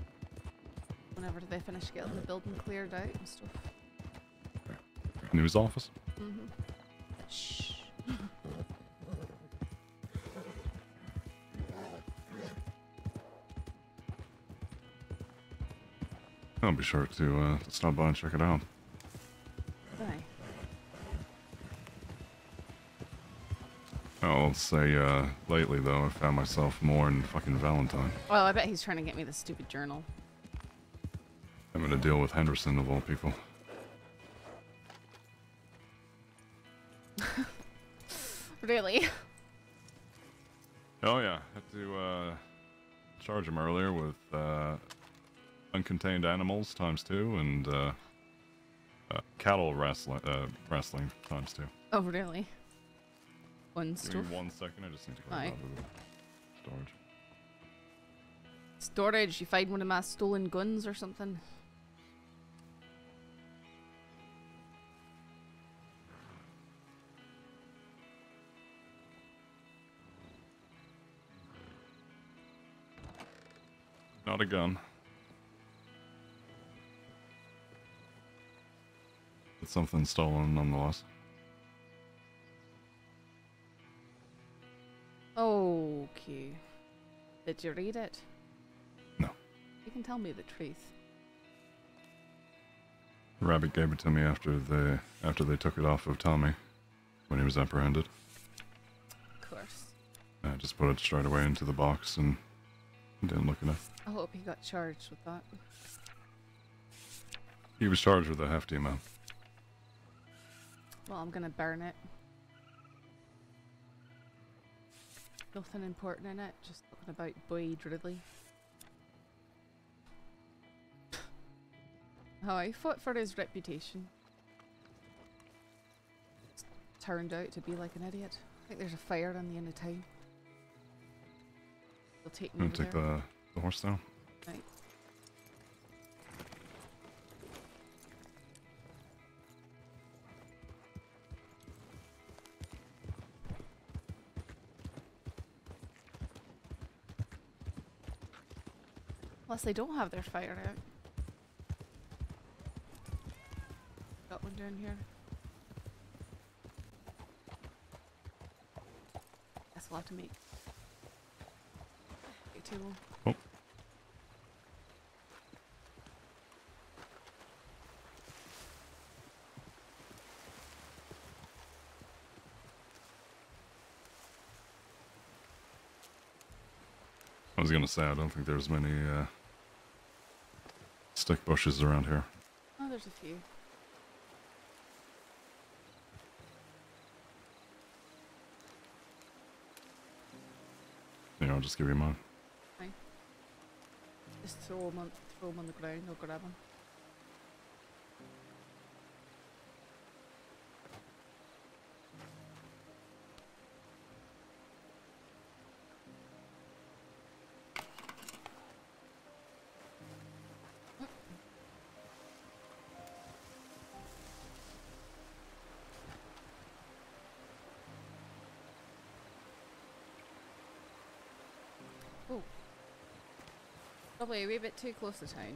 Whenever they finish getting the building cleared out and stuff. news office. Mm-hmm. Shh. I'll be sure to uh, stop by and check it out. I'll say, uh, lately though, I found myself more in fucking Valentine. Well, I bet he's trying to get me the stupid journal. I'm gonna deal with Henderson of all people. Really? Oh yeah, had to uh, charge him earlier with uh, uncontained animals times two and uh, uh, cattle rustling uh, rustling times two. Oh, really? One Give me one second, I just need to go Aye. out of the storage. Storage. You find one of my stolen guns or something? Not a gun. It's something stolen nonetheless. Did you read it? No. You can tell me the truth. Rabbit gave it to me after they after they took it off of Tommy when he was apprehended. Of course. I just put it straight away into the box and didn't look at it. I hope he got charged with that. He was charged with a hefty amount. Well, I'm gonna burn it. Nothing important in it, just talking about Boyd Ridley. How he fought for his reputation. Turned out to be like an idiot. I think there's a fire on the end of town. They'll take me over wanna take there. the, the horse down? Right. unless they don't have their fire out. Got one down here. That's a lot to make a table. Oh. I was gonna say I don't think there's many uh stick bushes around here. Oh, there's a few. Yeah, I'll just give you mine. Fine. Just throw them on, throw 'em on the ground. I'll grab them. Probably a wee bit too close to town.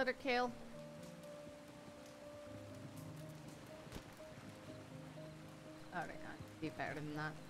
Later, Kale. Alright, be better than that.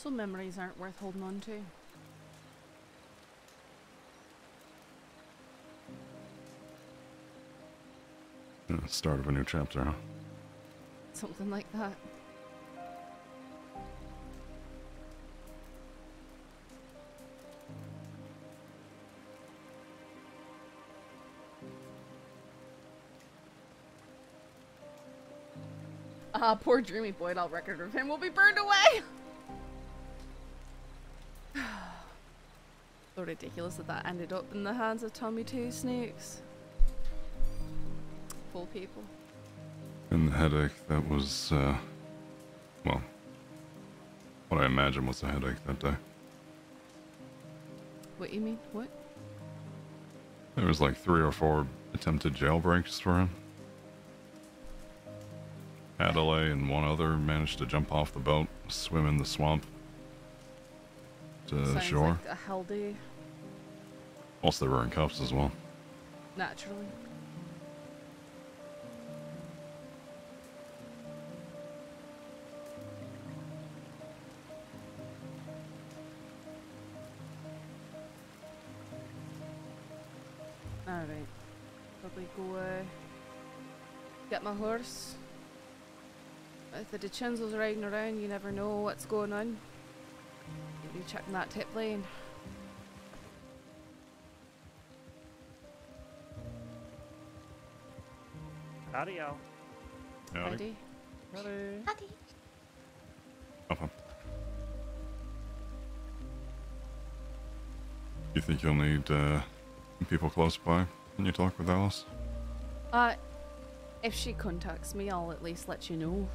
Some memories aren't worth holding on to. Start of a new chapter, huh? Something like that. Ah, poor Dreamy Boyd, all record of him will be burned away! Ridiculous that that ended up in the hands of Tommy Two Snakes. Poor people. And the headache that was, uh, well, what I imagine was a headache that day. What you mean? What? There was like three or four attempted jailbreaks for him. Adelaide and one other managed to jump off the boat, swim in the swamp to Sounds shore. like a hell day, Also, they were in cuffs as well. naturally. Alright. Probably go uh, get my horse. If the DeChinzel's riding around, you never know what's going on. Maybe checking that tip lane. Howdy, y'all. Ready? Howdy. Okay. You think you'll need uh, people close by when you talk with Alice? Uh, if she contacts me, I'll at least let you know.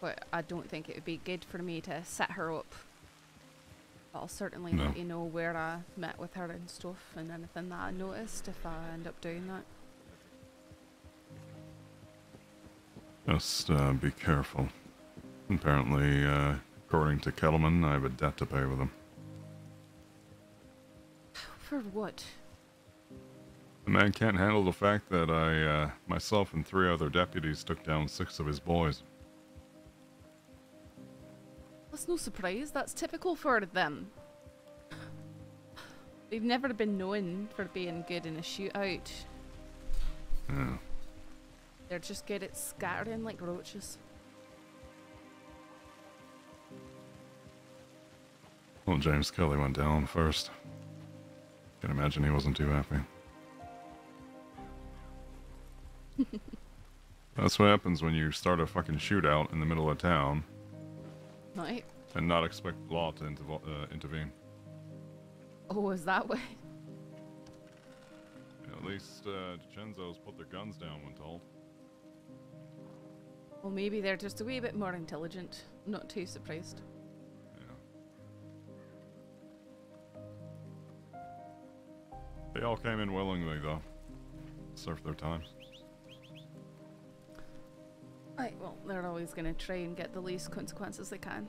But I don't think it would be good for me to set her up. But I'll certainly No. let you know where I met with her and stuff, and anything that I noticed if I end up doing that. Just uh, be careful. Apparently, uh, according to Kettleman, I have a debt to pay with him. For what? The man can't handle the fact that I, uh, myself and three other deputies took down six of his boys. That's no surprise. That's typical for them. They've never been known for being good in a shootout. Yeah. They're just good at scattering like roaches. Well, James Kelly went down first. Can imagine he wasn't too happy. That's what happens when you start a fucking shootout in the middle of town Right? And not expect law to uh, intervene. Oh, is that way? At least uh, put their guns down when told. Well, maybe they're just a wee bit more intelligent. Not too surprised. They all came in willingly, though. Served their time. Right, well, they're always going to try and get the least consequences they can.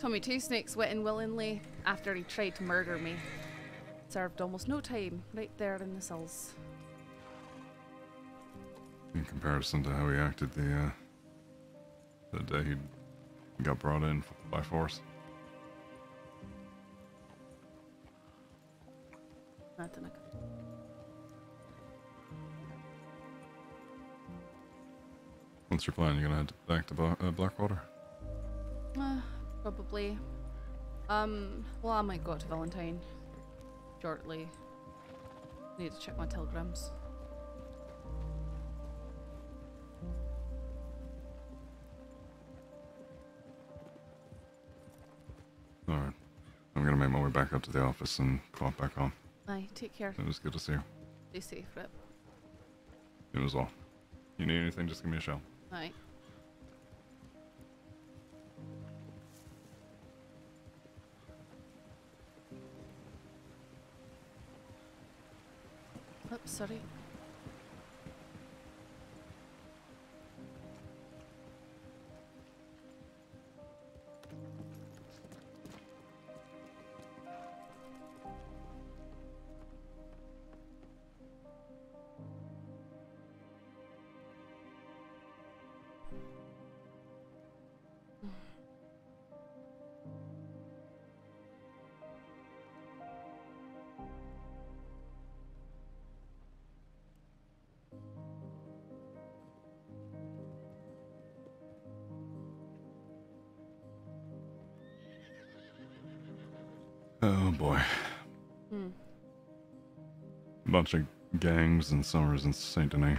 Tommy Two Snakes went in willingly after he tried to murder me. Served almost no time, right there in the cells. In comparison to how he acted the uh, the day he got brought in by force. Nothing What's your plan? You gonna head back to uh, Blackwater? Uh, probably. Um, well, I might go to Valentine shortly. Need to check my telegrams. All right. I'm gonna make my way back up to the office and clock back on. Aye, take care. It was good to see you. Stay safe, Rip. It was all. You need anything? Just give me a shout. Aye. Sorry. Boy. Hmm. Bunch of gangs and summers in Saint Denis.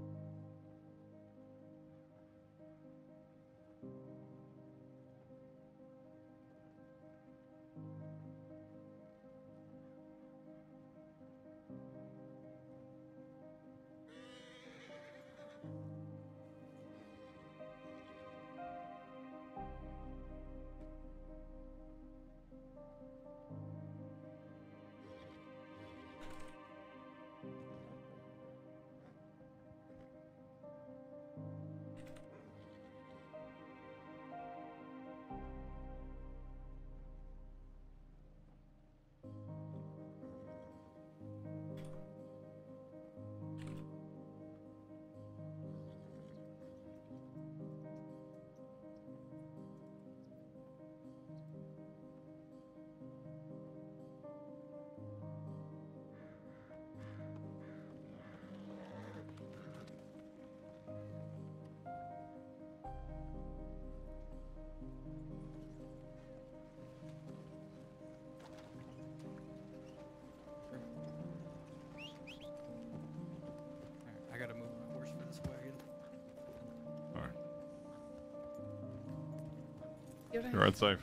alright. You're right safe.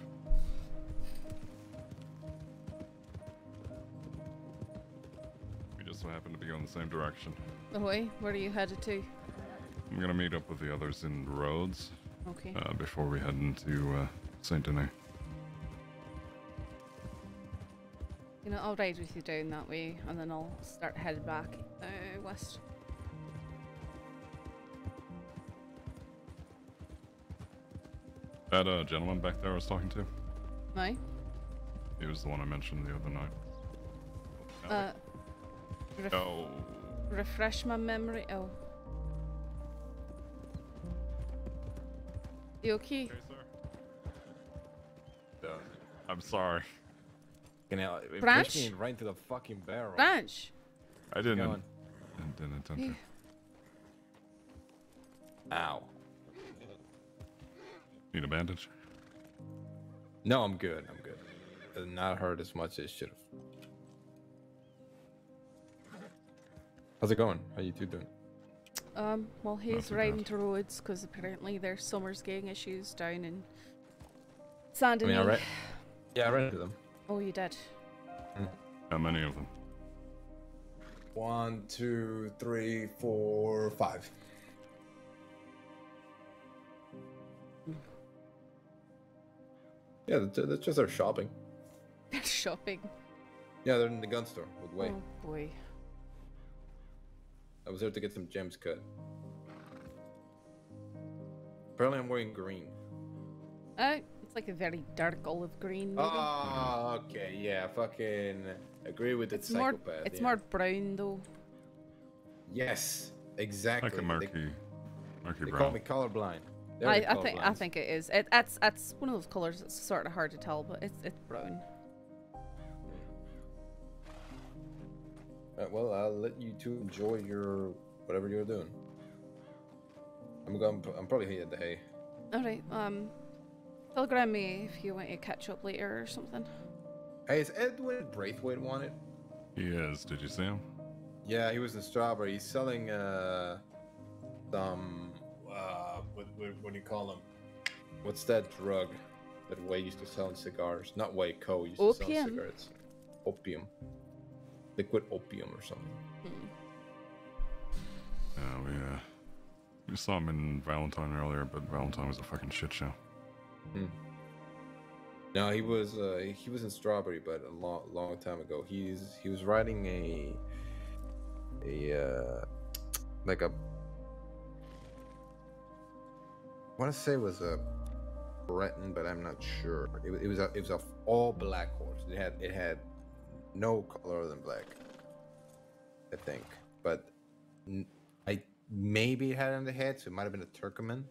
We just so happen to be going the same direction. Ahoy, where are you headed to? I'm gonna meet up with the others in Rhodes Okay. uh, before we head into uh, Saint Denis. You know, I'll ride with you down that way, and then I'll start heading back uh, west. That uh, gentleman back there I was talking to, Aye. he was the one I mentioned the other night. Uh, ref- Oh, refresh my memory. Oh. You okay? sir. I'm sorry. You know, it Branch? me right into the fucking barrel. Branch. I didn't. I Didn't, didn't attempt You- Need a bandage? No, I'm good. I'm good. It not hurt as much as it should have. How's it going? How you two doing? Um, well, he's too riding bad. to Rhodes because apparently there's summer's getting issues down in Saint I mean, I read. Yeah, I read them. Oh, you did. How many of them? One, two, three, four, five. Yeah, they're, they're just there shopping. They're shopping. Yeah, they're in the gun store with Wade. Oh boy. I was there to get some gems cut. Apparently, I'm wearing green. Uh, it's like a very dark olive green. Maybe. Oh, okay, yeah, fucking agree with the it's more. psychopath. It's yeah. more brown though. Yes, exactly. Like a They- murky, murky They, brown. call me colorblind. They're I, I think. I think it is. It, that's that's one of those colors that's sort of hard to tell, but it's it's brown. Alright, well, I'll let you two enjoy your whatever you're doing. I'm going. I'm probably here at the hay. All right. Um, telegram me if you want to catch up later or something. Hey, is Edwin Braithwaite wanted? He is. Did you see him? Yeah, he was in Strawberry. He's selling uh some what what, what do you call them? What's that drug that Way used to sell in cigars? Not Way, Co used to sell in cigarettes. Opium. Liquid opium or something. Yeah, we uh, we saw him in Valentine earlier, but Valentine was a fucking shit show. Hmm. No, he was uh, he was in Strawberry, but a long long time ago. He's he was riding a a uh, like a want to say it was a Breton, but I'm not sure. It, it was a it was a all black horse. It had it had no color other than black. I think, but I maybe it had it on the head, so it might have been a Turkoman.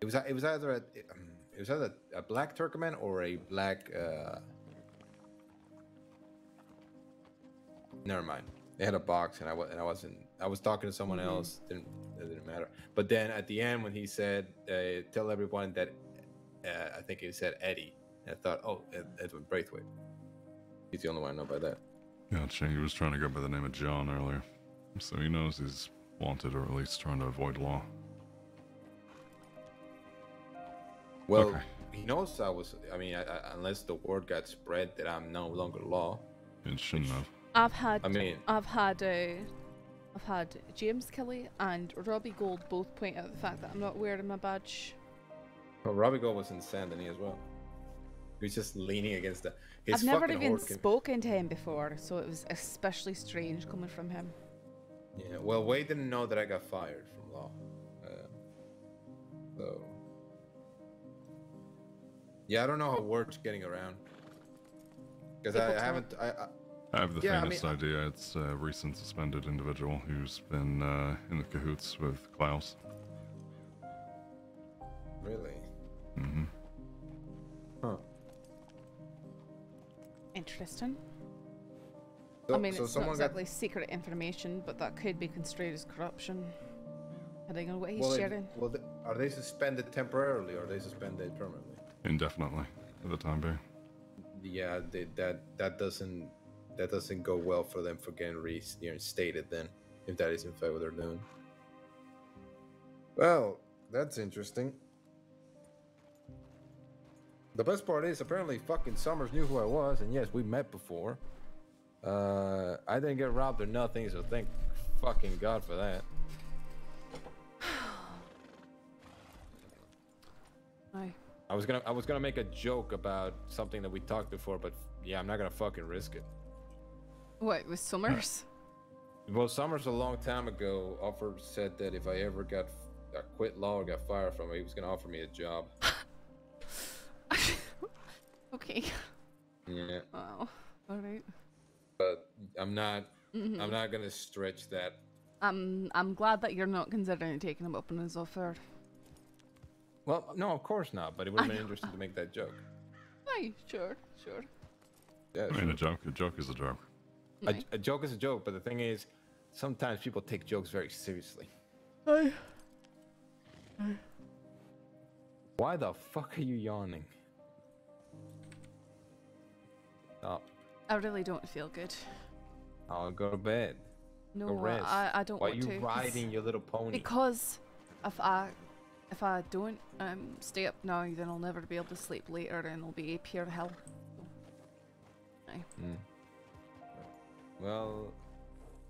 It was it was either a um, it was either a black Turkoman or a black. Uh... Never mind. They had a box, and I was and I wasn't. I was talking to someone Mhm. else. Didn't it didn't matter. But then at the end, when he said, uh, "Tell everyone that," uh, I think he said Eddie. And I thought, oh, Ed- Edwin Braithwaite. He's the only one I know by that. Gotcha. He was trying to go by the name of John earlier, so he knows he's wanted, or at least trying to avoid law. Well, Okay. he knows I was. I mean, I, I, unless the word got spread that I'm no longer law. It shouldn't have. I've had. I mean- I've had. Uh, I've had James Kelly and Robbie Gold both point out the fact that I'm not wearing my badge. Well, Robbie Gold was in Saint Denis as well. He was just leaning against the. I've never even spoken to him before, so it was especially strange coming from him. Yeah, well, Wade didn't know that I got fired from law. Uh, so. Yeah, I don't know how word's getting around. Because I, I haven't. I, I, I have the Yeah, I faintest mean, idea. It's a recent suspended individual who's been uh, in the cahoots with Klaus. really? hmm Huh. Interesting. So, I mean, so it's not someone got. exactly secret information, but that could be construed as corruption. Depending on what he's Well, if- sharing. well, th- are they suspended temporarily or are they suspended permanently? Indefinitely, for the time being. Yeah, they, that that doesn't that doesn't go well for them for getting reinstated then, if that is in fact what they're doing. Well, that's interesting. The best part is apparently fucking Summers knew who I was, and yes, we met before. Uh, I didn't get robbed or nothing, so thank fucking God for that. Aye. I was gonna I was gonna make a joke about something that we talked before, but yeah, I'm not gonna fucking risk it. What, with Summers? Well, Summers a long time ago offered said that if I ever got I quit law or got fired from it, he was gonna offer me a job. okay. Yeah, Wow. Alright. but I'm not Mhm. I'm not gonna stretch that. I'm I'm glad that you're not considering taking him up on his offer. Well, no, of course not. But it would have been interesting to make that joke. Aye, sure, sure. Yeah, I mean, a joke. A joke is a joke. A, a joke is a joke, but the thing is, sometimes people take jokes very seriously. Aye. Why the fuck are you yawning? Stop. I really don't feel good. I'll go to bed. No, go rest. I, I don't Why want you to. 'cause- riding your little pony? Because if I if I don't um stay up now, then I'll never be able to sleep later, and it'll be a pure hell. Mm. Well,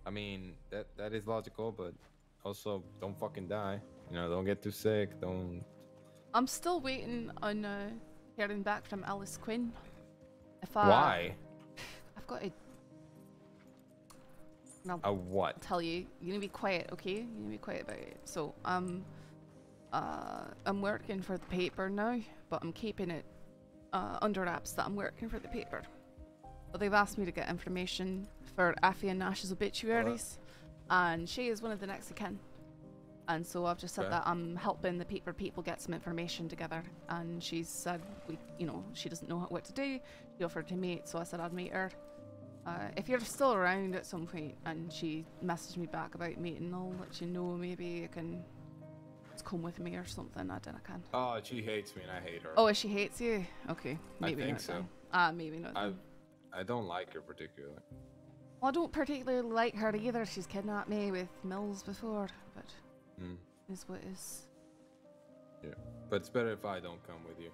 I mean that that is logical, but also don't fucking die. You know, don't get too sick. Don't. I'm still waiting on uh, hearing back from Alice Quinn. If I Why? I've got a. I'll A what? tell you. You need to be quiet, okay? You need to be quiet about it. So, um, uh, I'm working for the paper now, but I'm keeping it uh, under wraps that I'm working for the paper. But they've asked me to get information for Affie and Nash's obituaries, and she is one of the next of kin. And so I've just said Okay. that I'm helping the paper people get some information together. And she said we, you know, she doesn't know what to do. She offered to meet, so I said I'd meet her. Uh, if you're still around at some point and she messaged me back about meeting, I'll let you know. Maybe you can come with me or something. I don't know. I can. Oh, she hates me and I hate her. Oh, she hates you? Okay, Maybe I think not so. Ah, maybe not. I don't like her particularly. Well, I don't particularly like her either. She's kidnapped me with Mills before, but Mm. is what is. Yeah, but it's better if I don't come with you.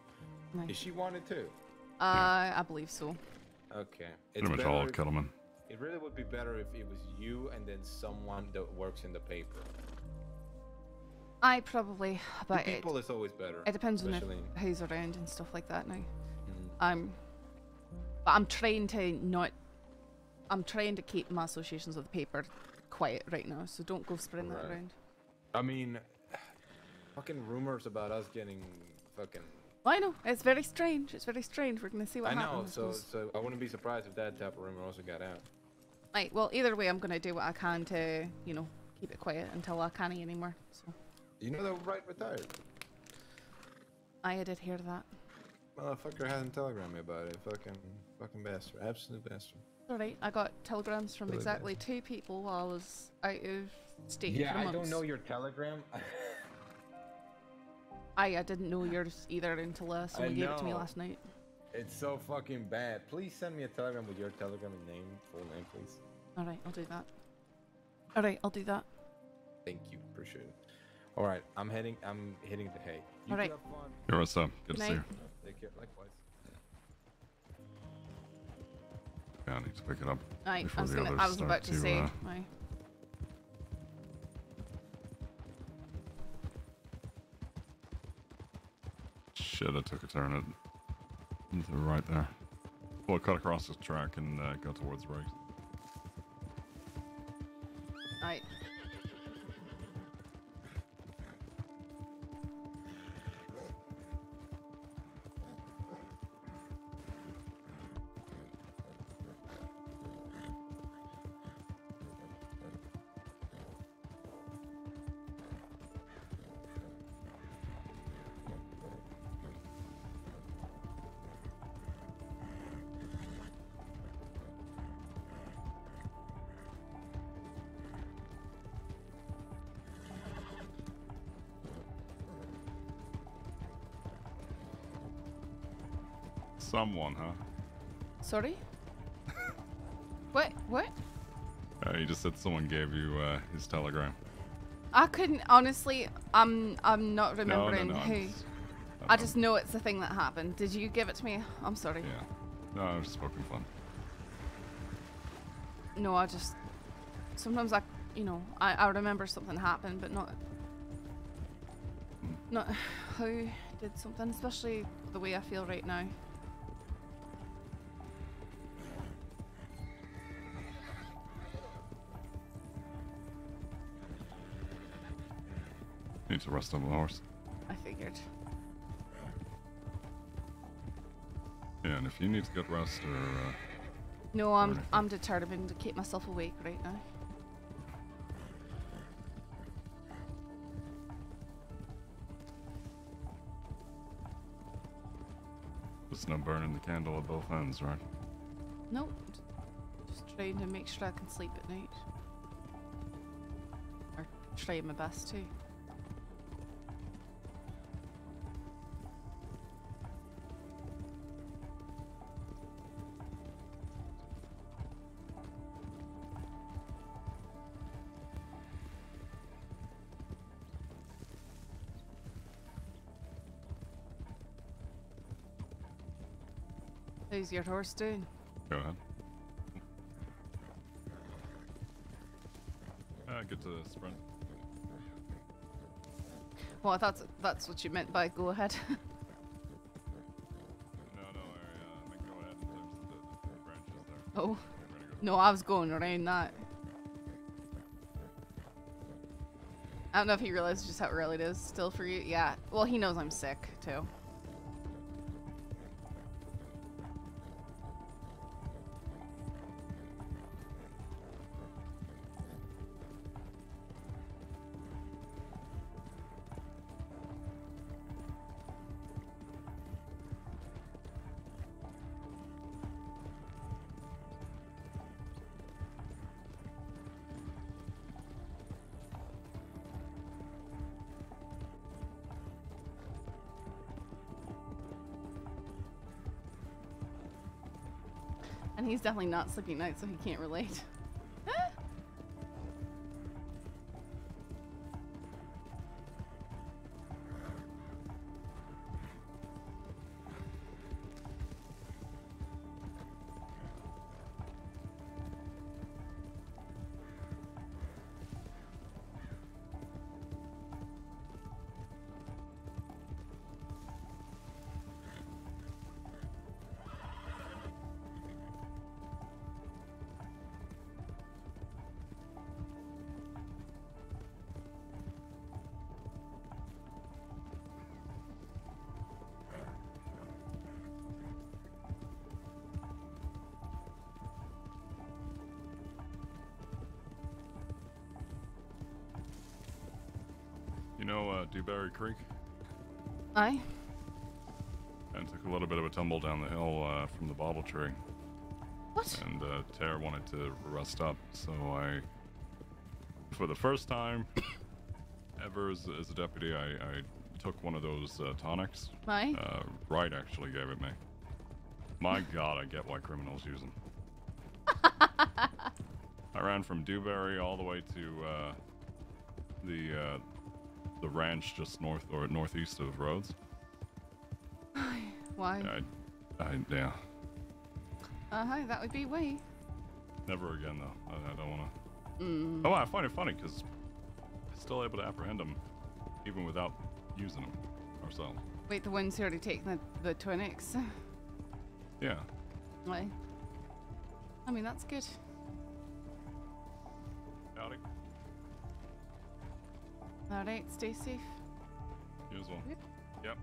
Nice. Is she wanted too? Uh, I believe so. Okay. It's Pretty much all of if- Kettleman. It really would be better if it was you and then someone that works in the paper. I probably, but it, people is always better. it depends on if, who's around and stuff like that now. Mhm. I'm, but I'm trying to not. I'm trying to keep my associations with the paper quiet right now, so don't go spreading that around. I mean, fucking rumors about us getting fucking. Well, I know it's very strange. It's very strange. We're gonna see what I know, happens. so suppose. so I wouldn't be surprised if that type of rumor also got out. Right. Well, either way, I'm gonna do what I can to, you know, keep it quiet until I can't anymore. So You know that right retired. I did hear that. Motherfucker hasn't telegrammed me about it. Fucking fucking bastard. Absolute bastard. All right. I got telegrams from Really exactly two people while I was out of state. Yeah, for I don't know your telegram. I I didn't know yours either until uh, someone gave it to me last night. it's so fucking bad. Please send me a telegram with your telegram name, full name, please. All right, I'll do that. All right, I'll do that. Thank you. Appreciate it. All right, I'm heading. I'm hitting the hay. You All right. two have fun. Here, what's up? Good Good to see you. Take care. Likewise. Yeah, I need to pick it up. Before I was gonna. I was about to, say. uh, aye. Shit, I took a turn at to the right there. Well, cut across the track and uh, go towards right. Aye. Someone, huh? Sorry. what? What? Uh, you just said someone gave you uh, his telegram. I couldn't honestly. I'm. I'm not No, no, remembering no. who. Just, I just know it's the thing that happened. Did you give it to me? I'm sorry. Yeah. No, I was just poking fun. No, I just sometimes I, you know, I, I remember something happened, but not not how did something, especially the way I feel right now. Need to rest on the horse. I figured. Yeah, and if you need to get rest or uh, No, I'm I'm determined to keep myself awake right now. there's no burning the candle at both ends, right? Nope. Just trying to make sure I can sleep at night. Or trying my best to. How's your horse doing? Go ahead. Uh, get to the sprint. Well, I thought that's what you meant by go ahead. No, no, I uh, go ahead in terms of the, the branches there. oh. No, I was going around that. I don't know if he realizes just how early it is still for you. Yeah. Well, he knows I'm sick, too. He's definitely not sleeping night, so he can't relate. Uh, Creek? Aye. And took a little bit of a tumble down the hill uh, from the bottle tree. What? And uh, Tara wanted to rest up, so I, for the first time ever as, as a deputy, I, I took one of those uh, tonics. Aye. Uh, Wright actually gave it me. My God, I get why criminals use them. I ran from Dewberry all the way to uh, the uh, the ranch just north or northeast of Rhodes. Why? I, I, yeah, Uh huh. That would be way. never again though. I, I don't want to. Mm. Oh, I find it funny because I'm still able to apprehend them even without using them ourselves. Wait, the one's who already taken the the twinix. Yeah. Why? I mean, that's good. All right, stay safe. You as well. Yep. Yep.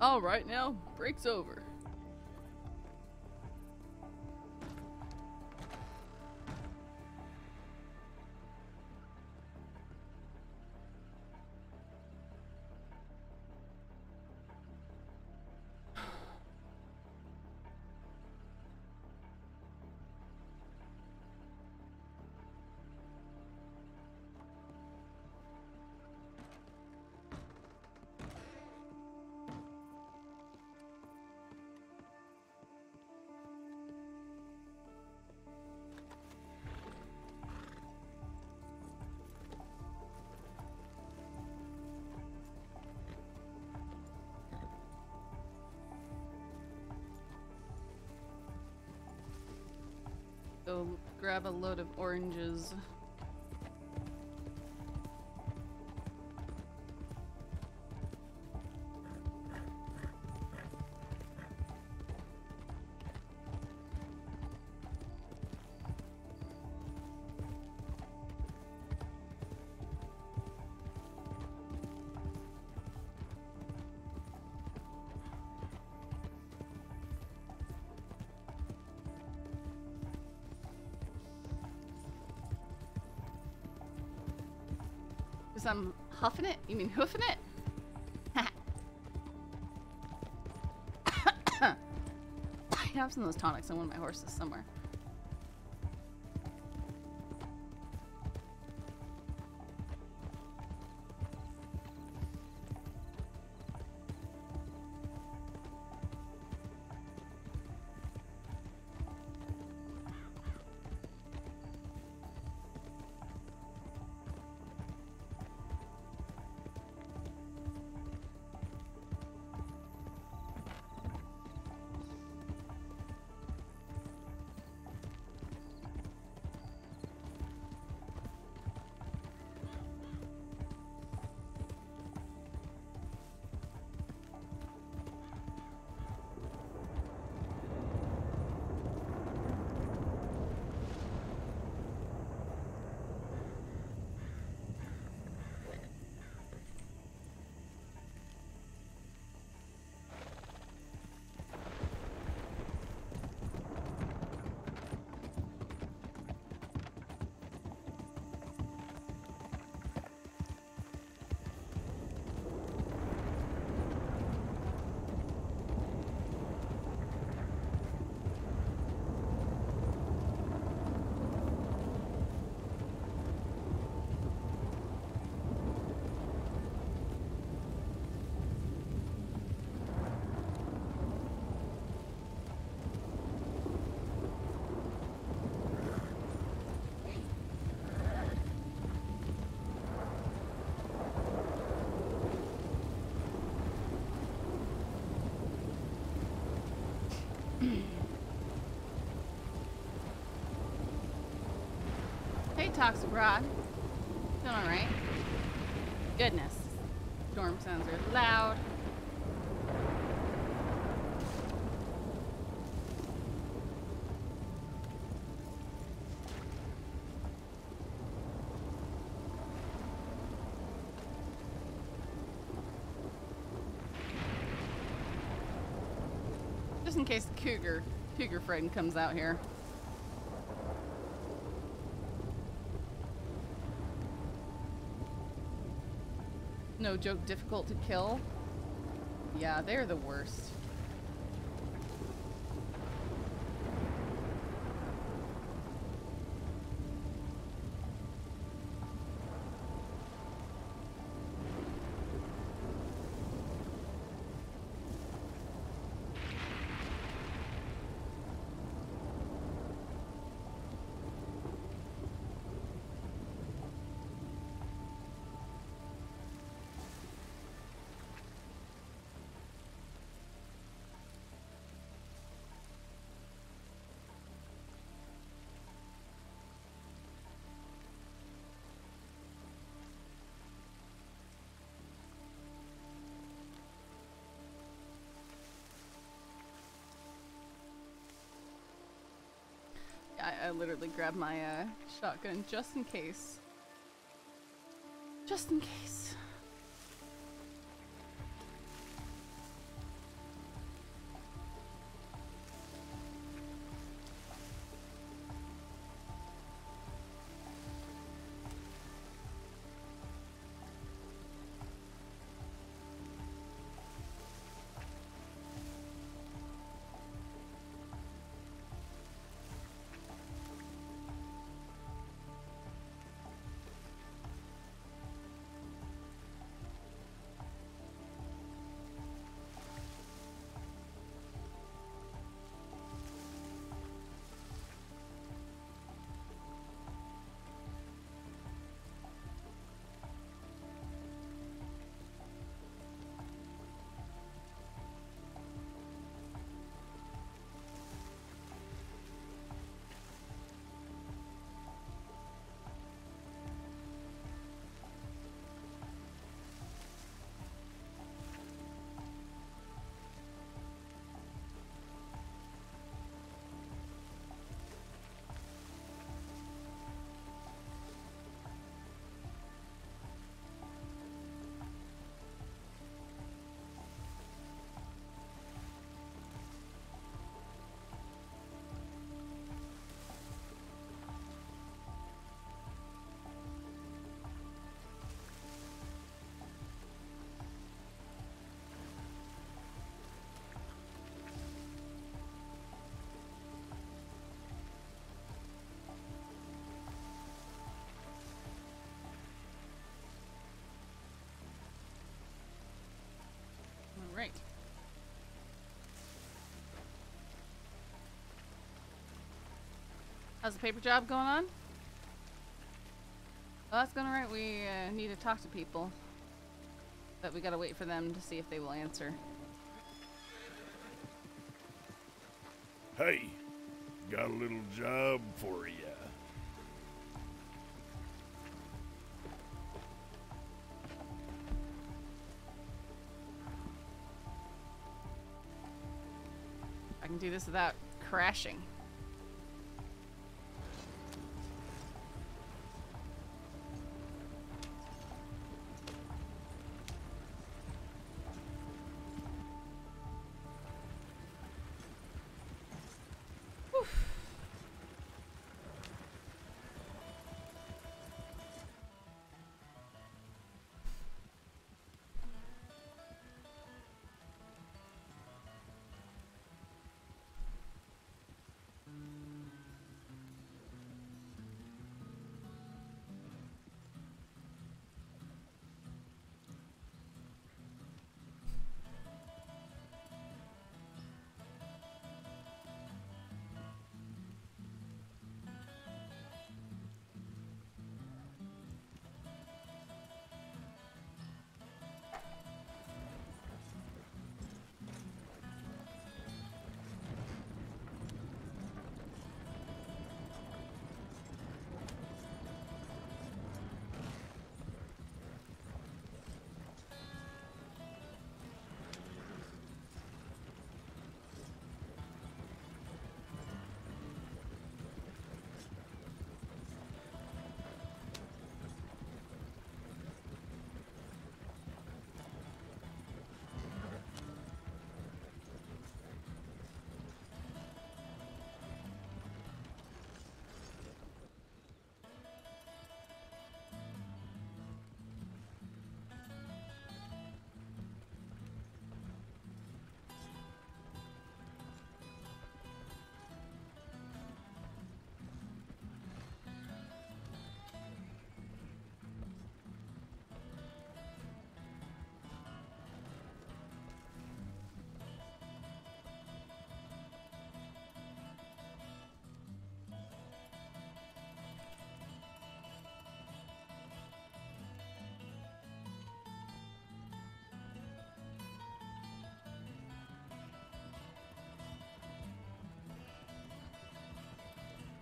All right, now break's over. Go grab a load of oranges. Huffing it? You mean hoofing it? I have some of those tonics on one of my horses somewhere. Toxic Rod. Doing alright? Goodness. Storm sounds are loud. Just in case the cougar, cougar friend comes out here. No joke, difficult to kill. Yeah, they're the worst. I literally grabbed my uh, shotgun just in case. Just in case. How's the paper job going on? Well, that's going alright. We uh, need to talk to people. But we gotta wait for them to see if they will answer. Hey, got a little job for ya. I can do this without crashing.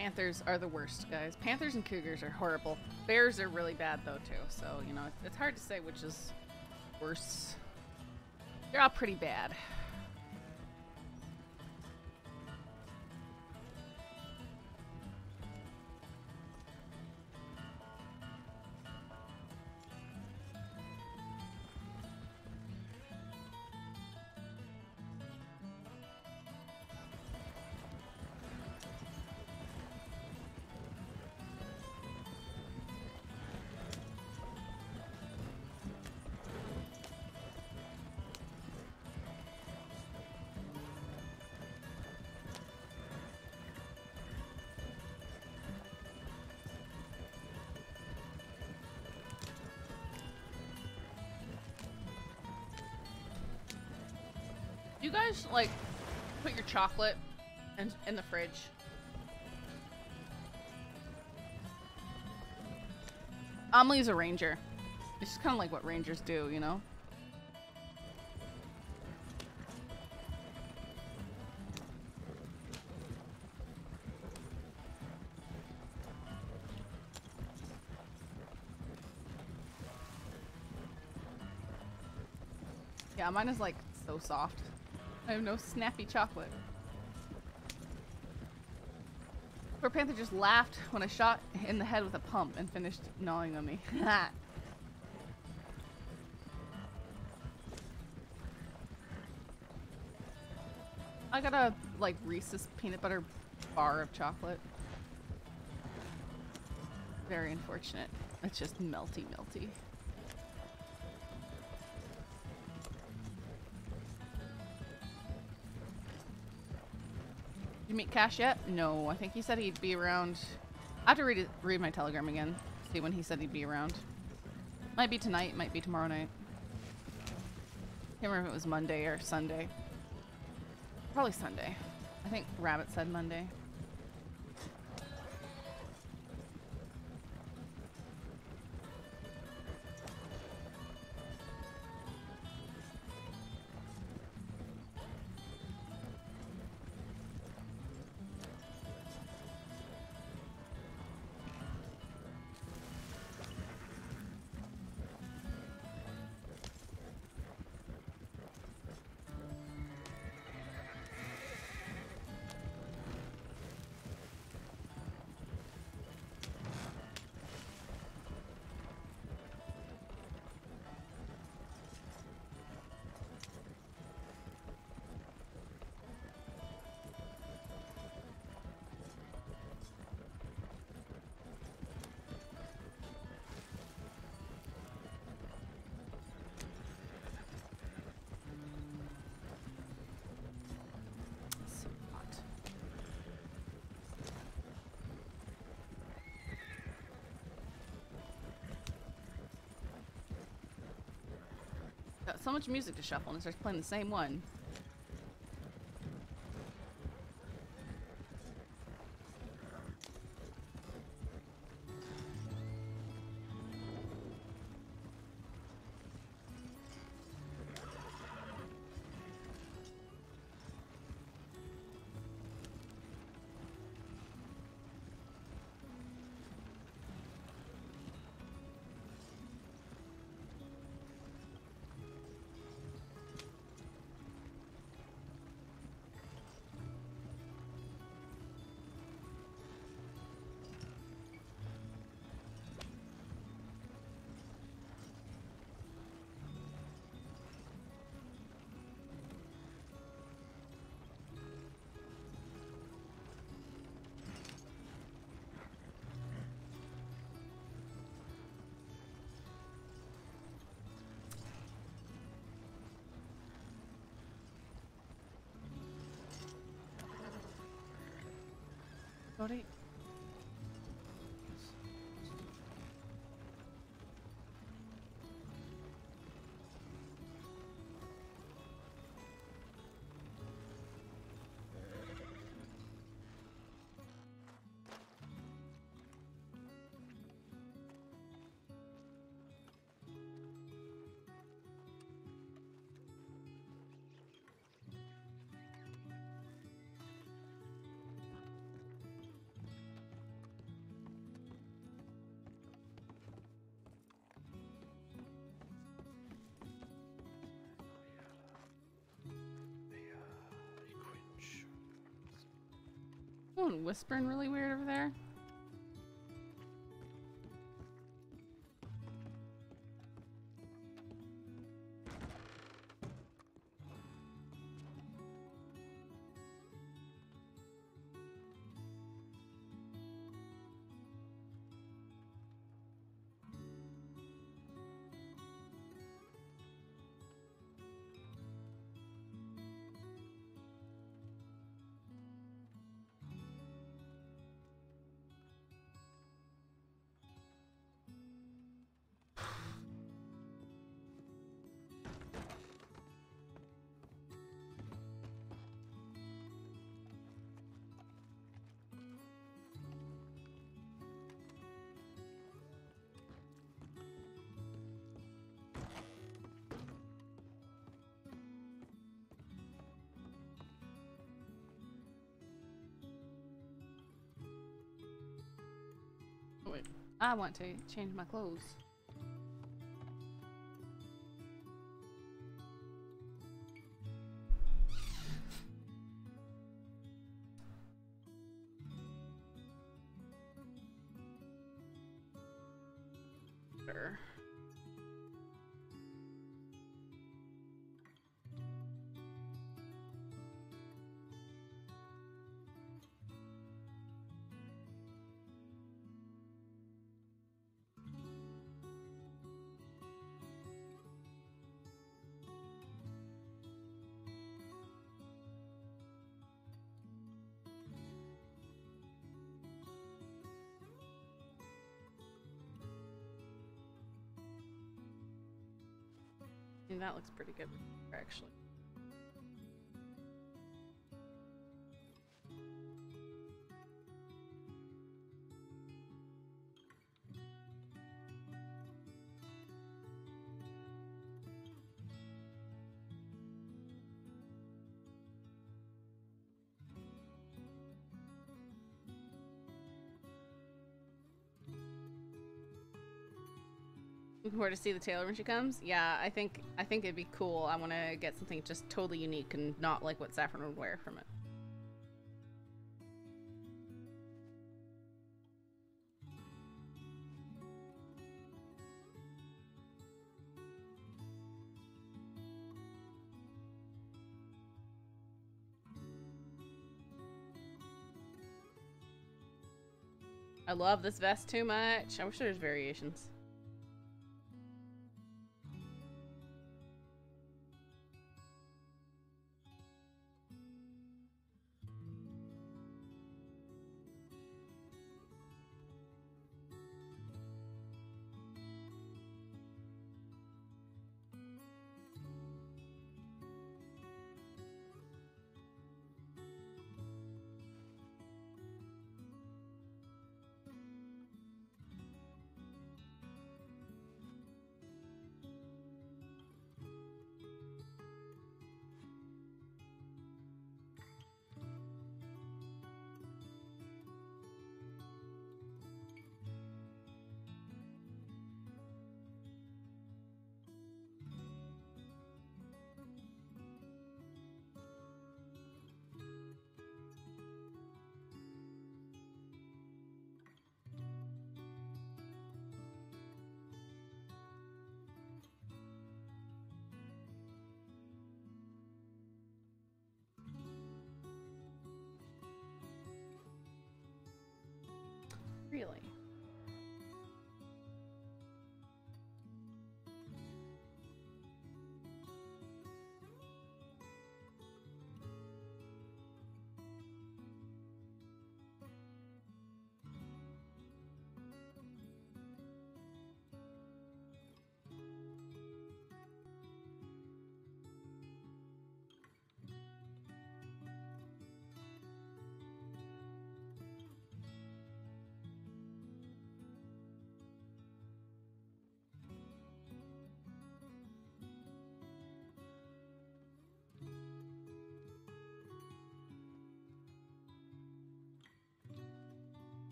Panthers are the worst, guys. Panthers and cougars are horrible. Bears are really bad, though, too. So, you know, it's hard to say which is worse. They're all pretty bad. Guys, like, put your chocolate in, in the fridge. Amelie's a ranger. It's just kind of like what rangers do, you know? Yeah, mine is like so soft. I have no snappy chocolate. Poor Panther just laughed when I shot in the head with a pump and finished gnawing on me. I got a like Reese's peanut butter bar of chocolate. Very unfortunate. It's just melty melty. Meet Cash yet? No, I think he said he'd be around. I have to read it, read my telegram again. See when he said he'd be around. Might be tonight, might be tomorrow night. Can't remember if it was Monday or Sunday. Probably Sunday. I think Rabbit said Monday. So much music to shuffle and it starts playing the same one. Cody? Someone whispering really weird over there. I want to change my clothes. That looks pretty good, Looking forward to see the tailor when she comes. Yeah, I think I think it'd be cool. I want to get something just totally unique and not like what Saffron would wear from it. I love this vest too much. I wish there was variations. Really?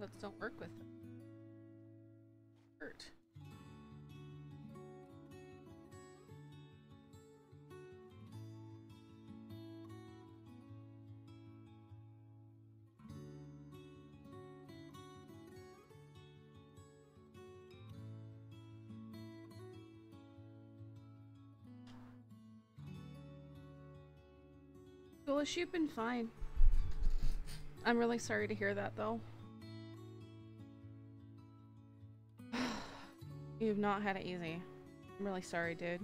Let's don't work with it. Hurt. Phyllis, you've been fine. I'm really sorry to hear that, though. You've not had it easy. I'm really sorry, dude.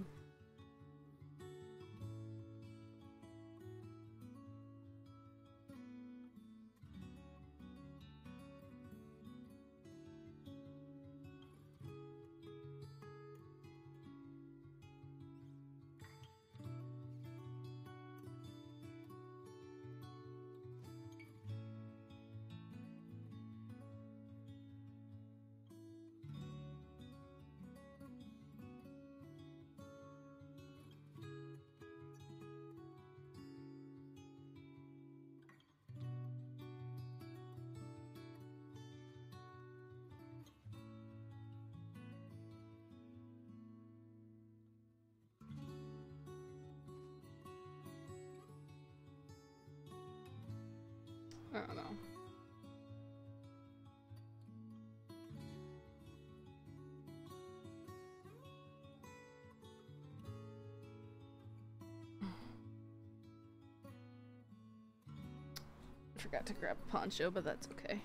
Forgot to grab poncho, but that's okay.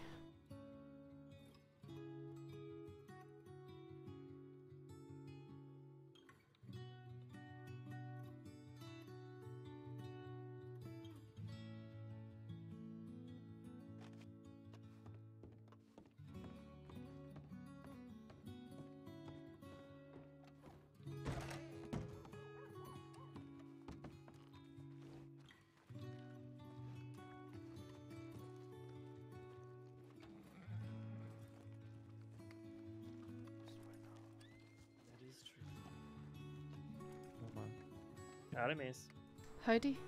On. Howdy,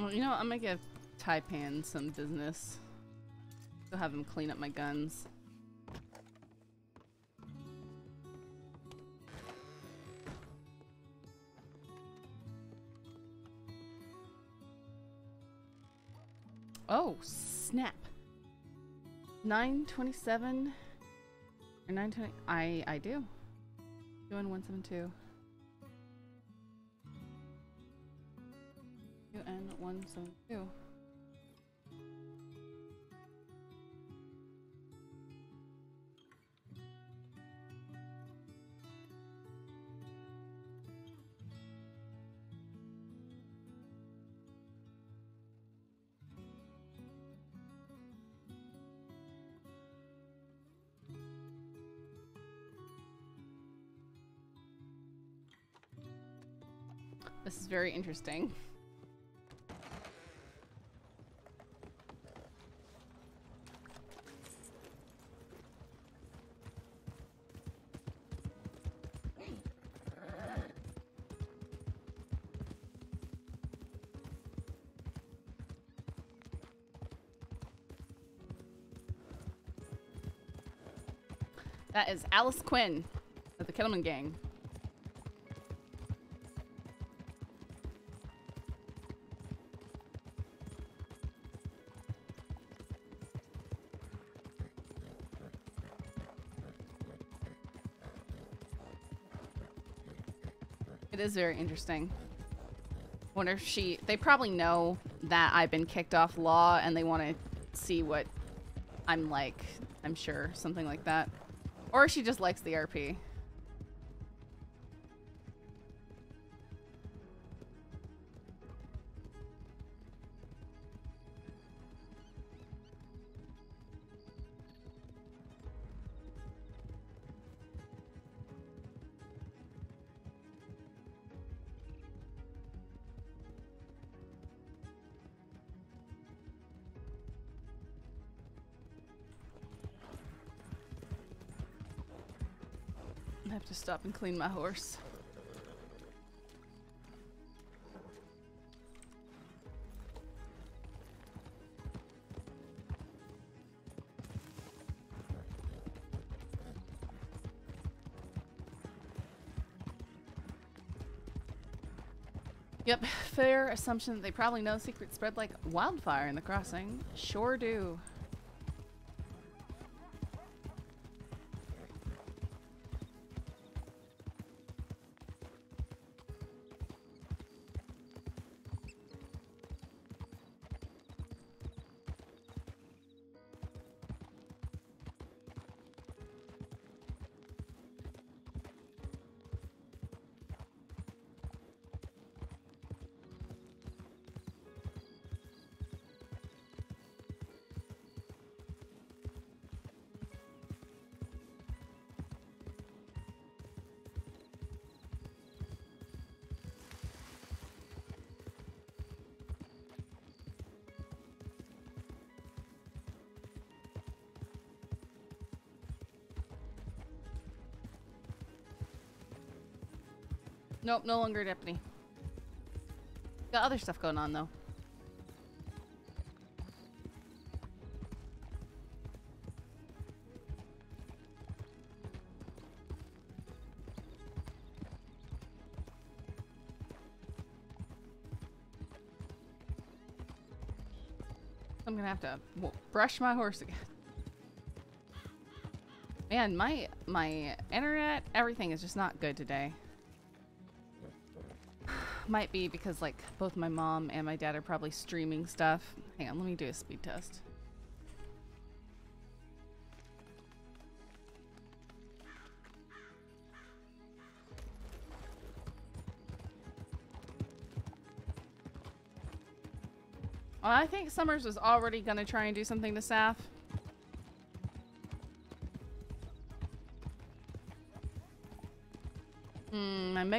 Well, you know. I'm gonna give Taipan some business. Go have him clean up my guns. Oh, snap. 927 or 920. I I do. Doing 172. 172. This is very interesting. That is Alice Quinn of the Kettleman Gang. It is very interesting. Wonder if she... They probably know that I've been kicked off law and they want to see what I'm like. I'm sure. Something like that. Or she just likes the RP. Stop and clean my horse. Yep, fair assumption that they probably know secrets spread like wildfire in the crossing. Sure do. Nope, no longer deputy. Got other stuff going on though. I'm gonna have to brush my horse again. Man, my my internet, everything is just not good today. Might be because like both my mom and my dad are probably streaming stuff. Hang on, let me do a speed test. Well, I think Summers was already gonna try and do something to Saff.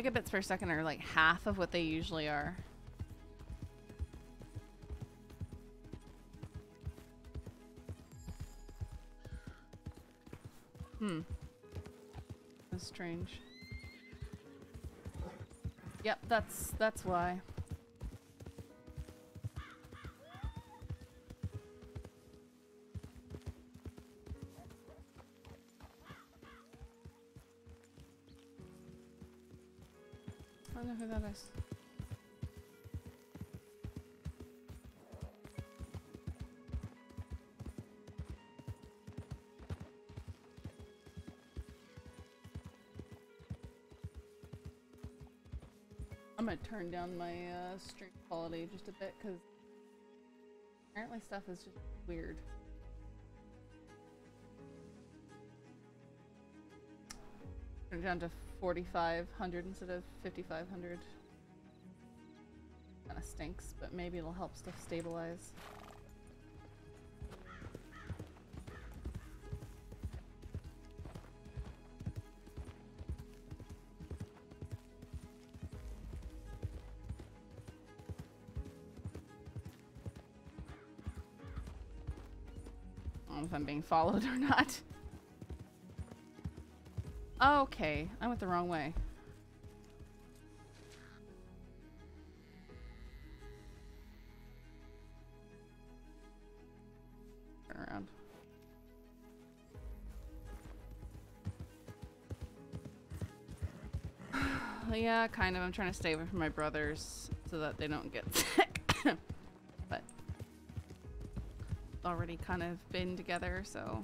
Megabits per second are like half of what they usually are. Hmm. That's strange. Yep, that's that's why. I'm gonna turn down my uh, stream quality just a bit because apparently stuff is just weird. Turn it down to 4500 instead of 5500. Stinks, but maybe it'll help stuff stabilize. Don't know if I'm being followed or not. Okay, I went the wrong way. Yeah, kind of. I'm trying to stay away from my brothers so that they don't get sick. but already kind of been together, so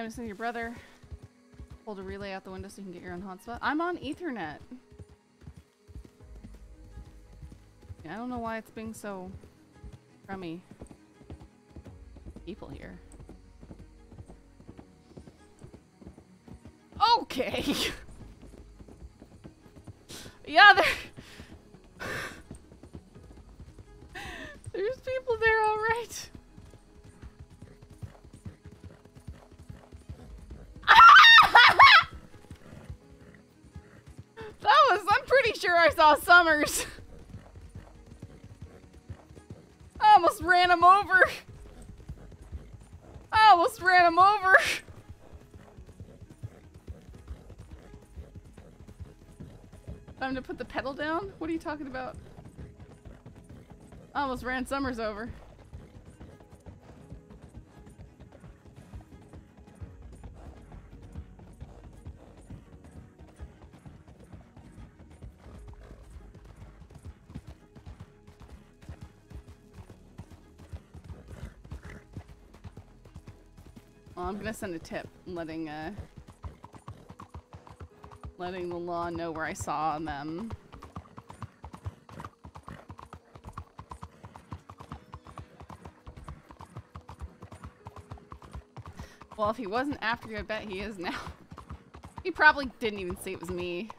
time to your brother. Hold a relay out the window so you can get your own hotspot. I'm on Ethernet. I don't know why it's being so crummy. People here. Okay. saw Summers. I almost ran him over. I almost ran him over. Time to put the pedal down? What are you talking about? I almost ran Summers over. Gonna send a tip, letting uh, letting the law know where I saw them. Well, if he wasn't after you, I bet he is now. he probably didn't even see it was me.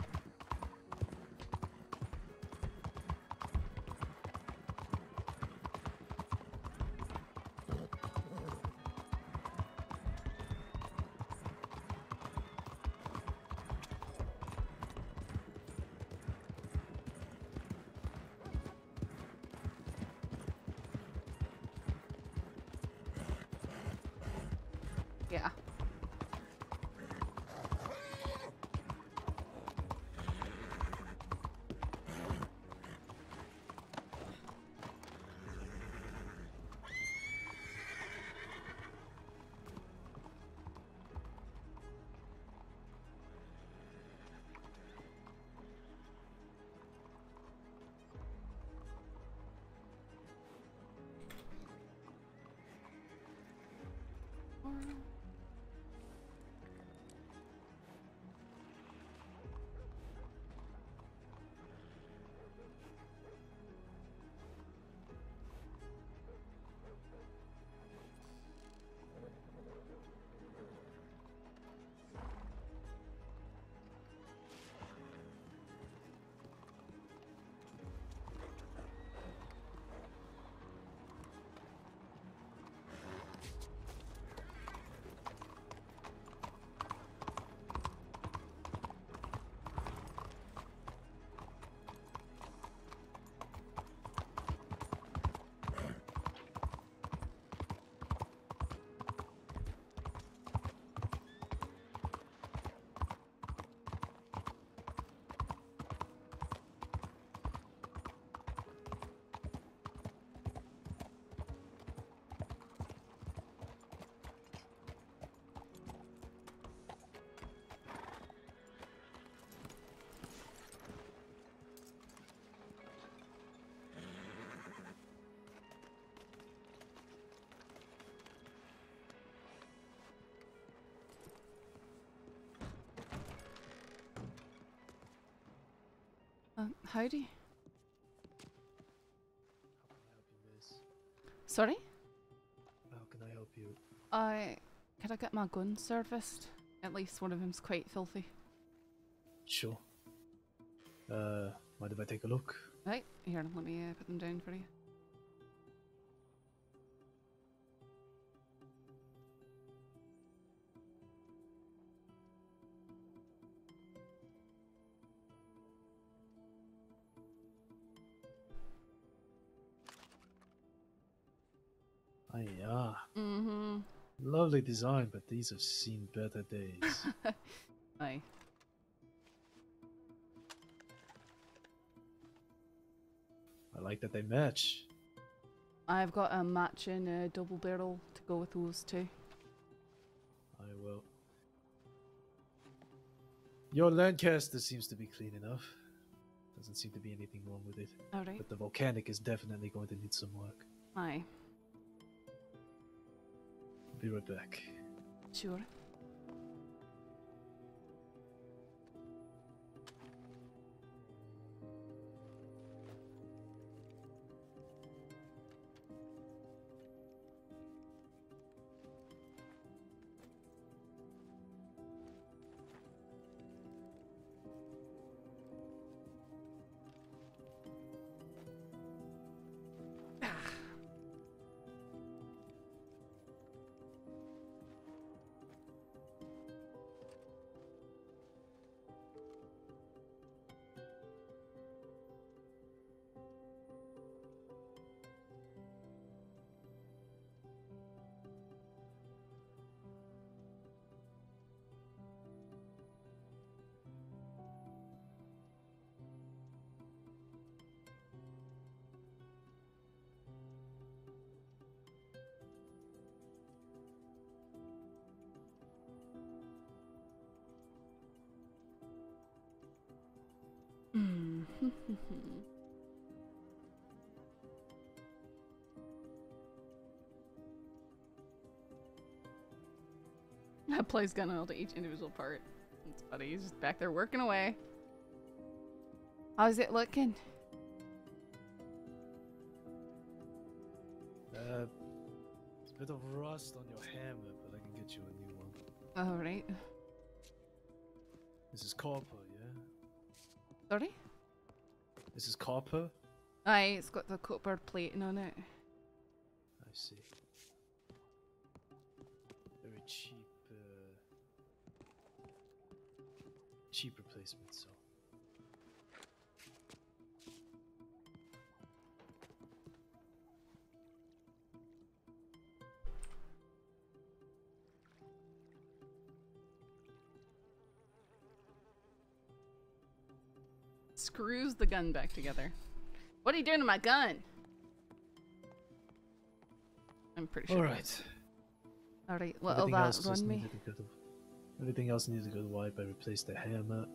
Uh, howdy. Sorry? How can I help you? I could I get my gun serviced? At least one of them's quite filthy. Sure. Uh, mind if I take a look? Right, here, let me uh, put them down for you. Lovely design, but these have seen better days. Aye. I like that they match. I've got a matching uh, double barrel to go with those two. I will. Your Lancaster seems to be clean enough. Doesn't seem to be anything wrong with it. Alright. But the volcanic is definitely going to need some work. Aye. Be right back. Sure. Mm. That plays gun oil to each individual part. It's funny. He's just back there working away. How's it looking? Uh, it's a bit of rust on your hammer, but I can get you a new one. All right. This is copper, yeah? Sorry? This is copper? Aye, it's got the copper plating on it. I see. Screws the gun back together. What are you doing to my gun? I'm pretty sure. Alright. Alright, what'll Everything that else just run me? needed to go to, everything else needed to go to wipe. I replaced the hammer.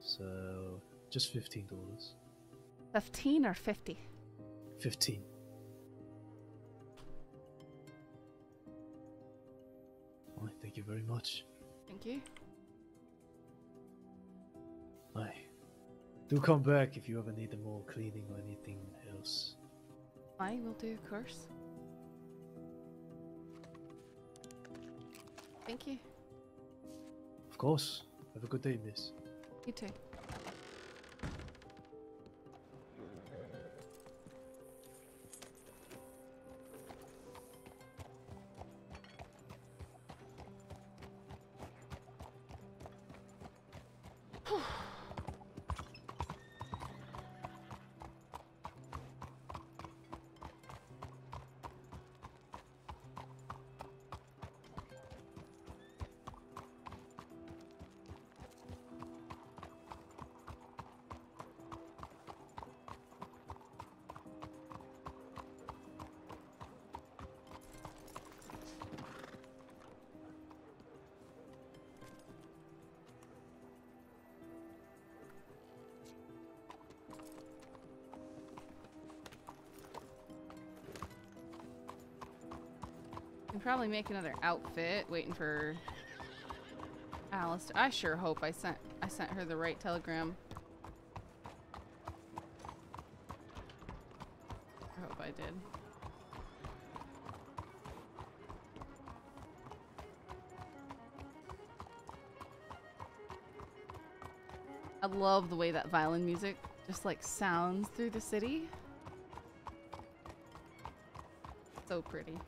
So, just $15. 15 or 50? 15 Why, thank you very much. Thank you. Aye. Do come back if you ever need more cleaning or anything else. I will do, of course. Thank you. Of course. Have a good day, miss. You too. Probably make another outfit, waiting for Alice. I sure hope I sent I sent her the right telegram. I hope I did. I love the way that violin music just like sounds through the city. So pretty.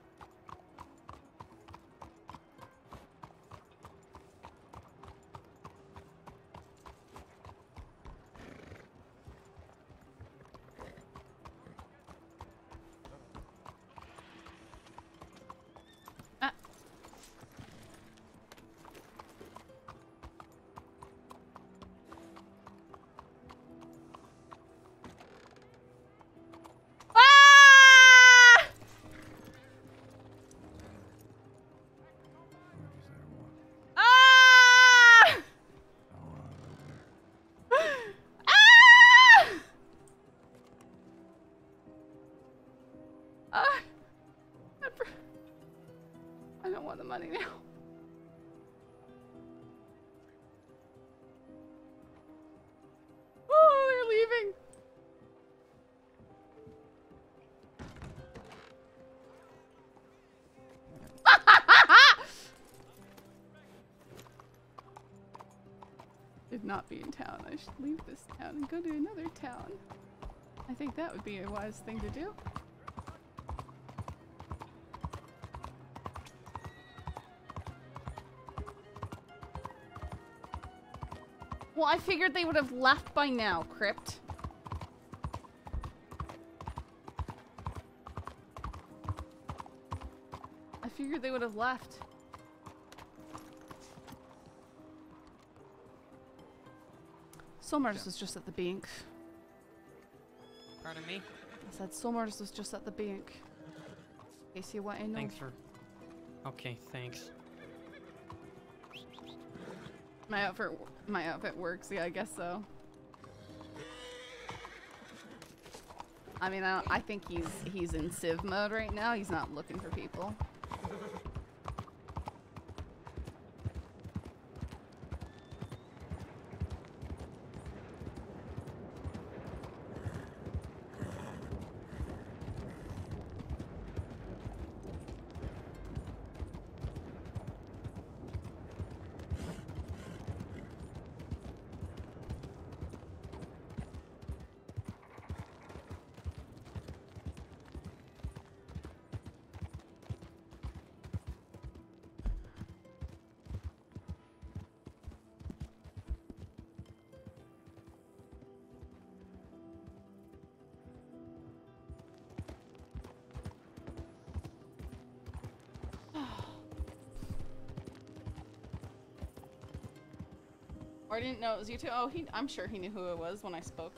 Not be in town. I should leave this town and go to another town. I think that would be a wise thing to do. Well, I figured they would have left by now, Crypt. I figured they would have left. Soul Murders was just at the bank. Pardon me? I said Soul Murders was just at the bank. In case you want to know. Thanks for. Okay, thanks. My outfit, my outfit works. Yeah, I guess so. I mean, I, I think he's he's in Civ mode right now. He's not looking for people. Or I didn't know it was you two. Oh, he. I'm sure he knew who it was when I spoke.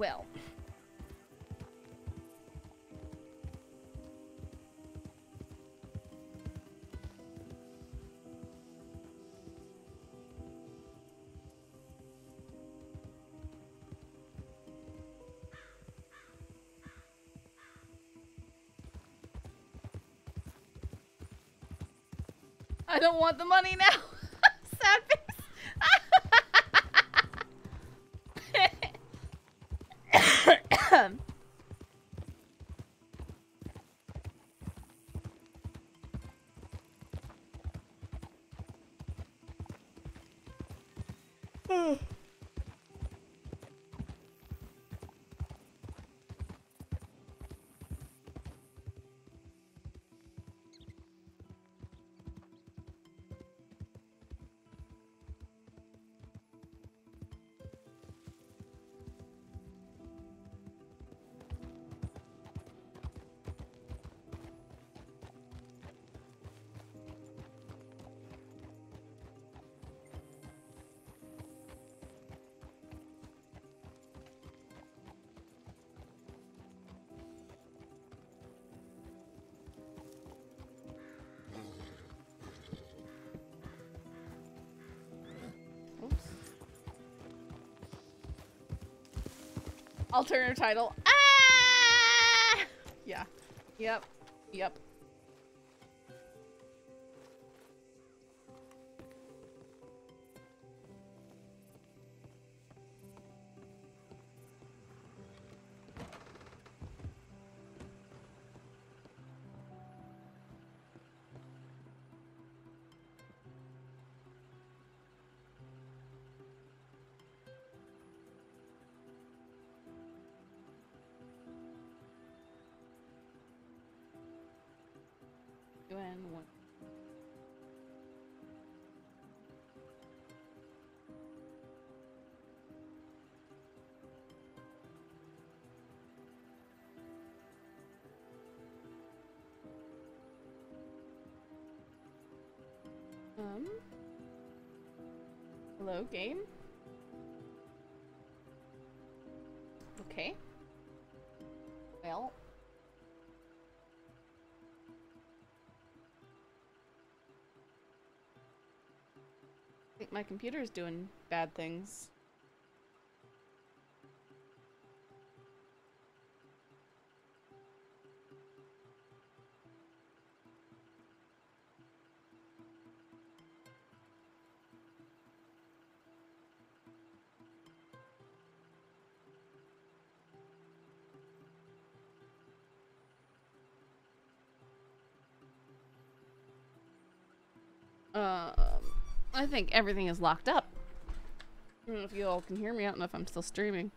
Well. I don't want the money now. Sad face. Alternative title. Ah! Yeah. Yep. Um. Hello, game. Okay. Well. I think my computer is doing bad things. I think everything is locked up. I don't know if you all can hear me. I don't know if I'm still streaming.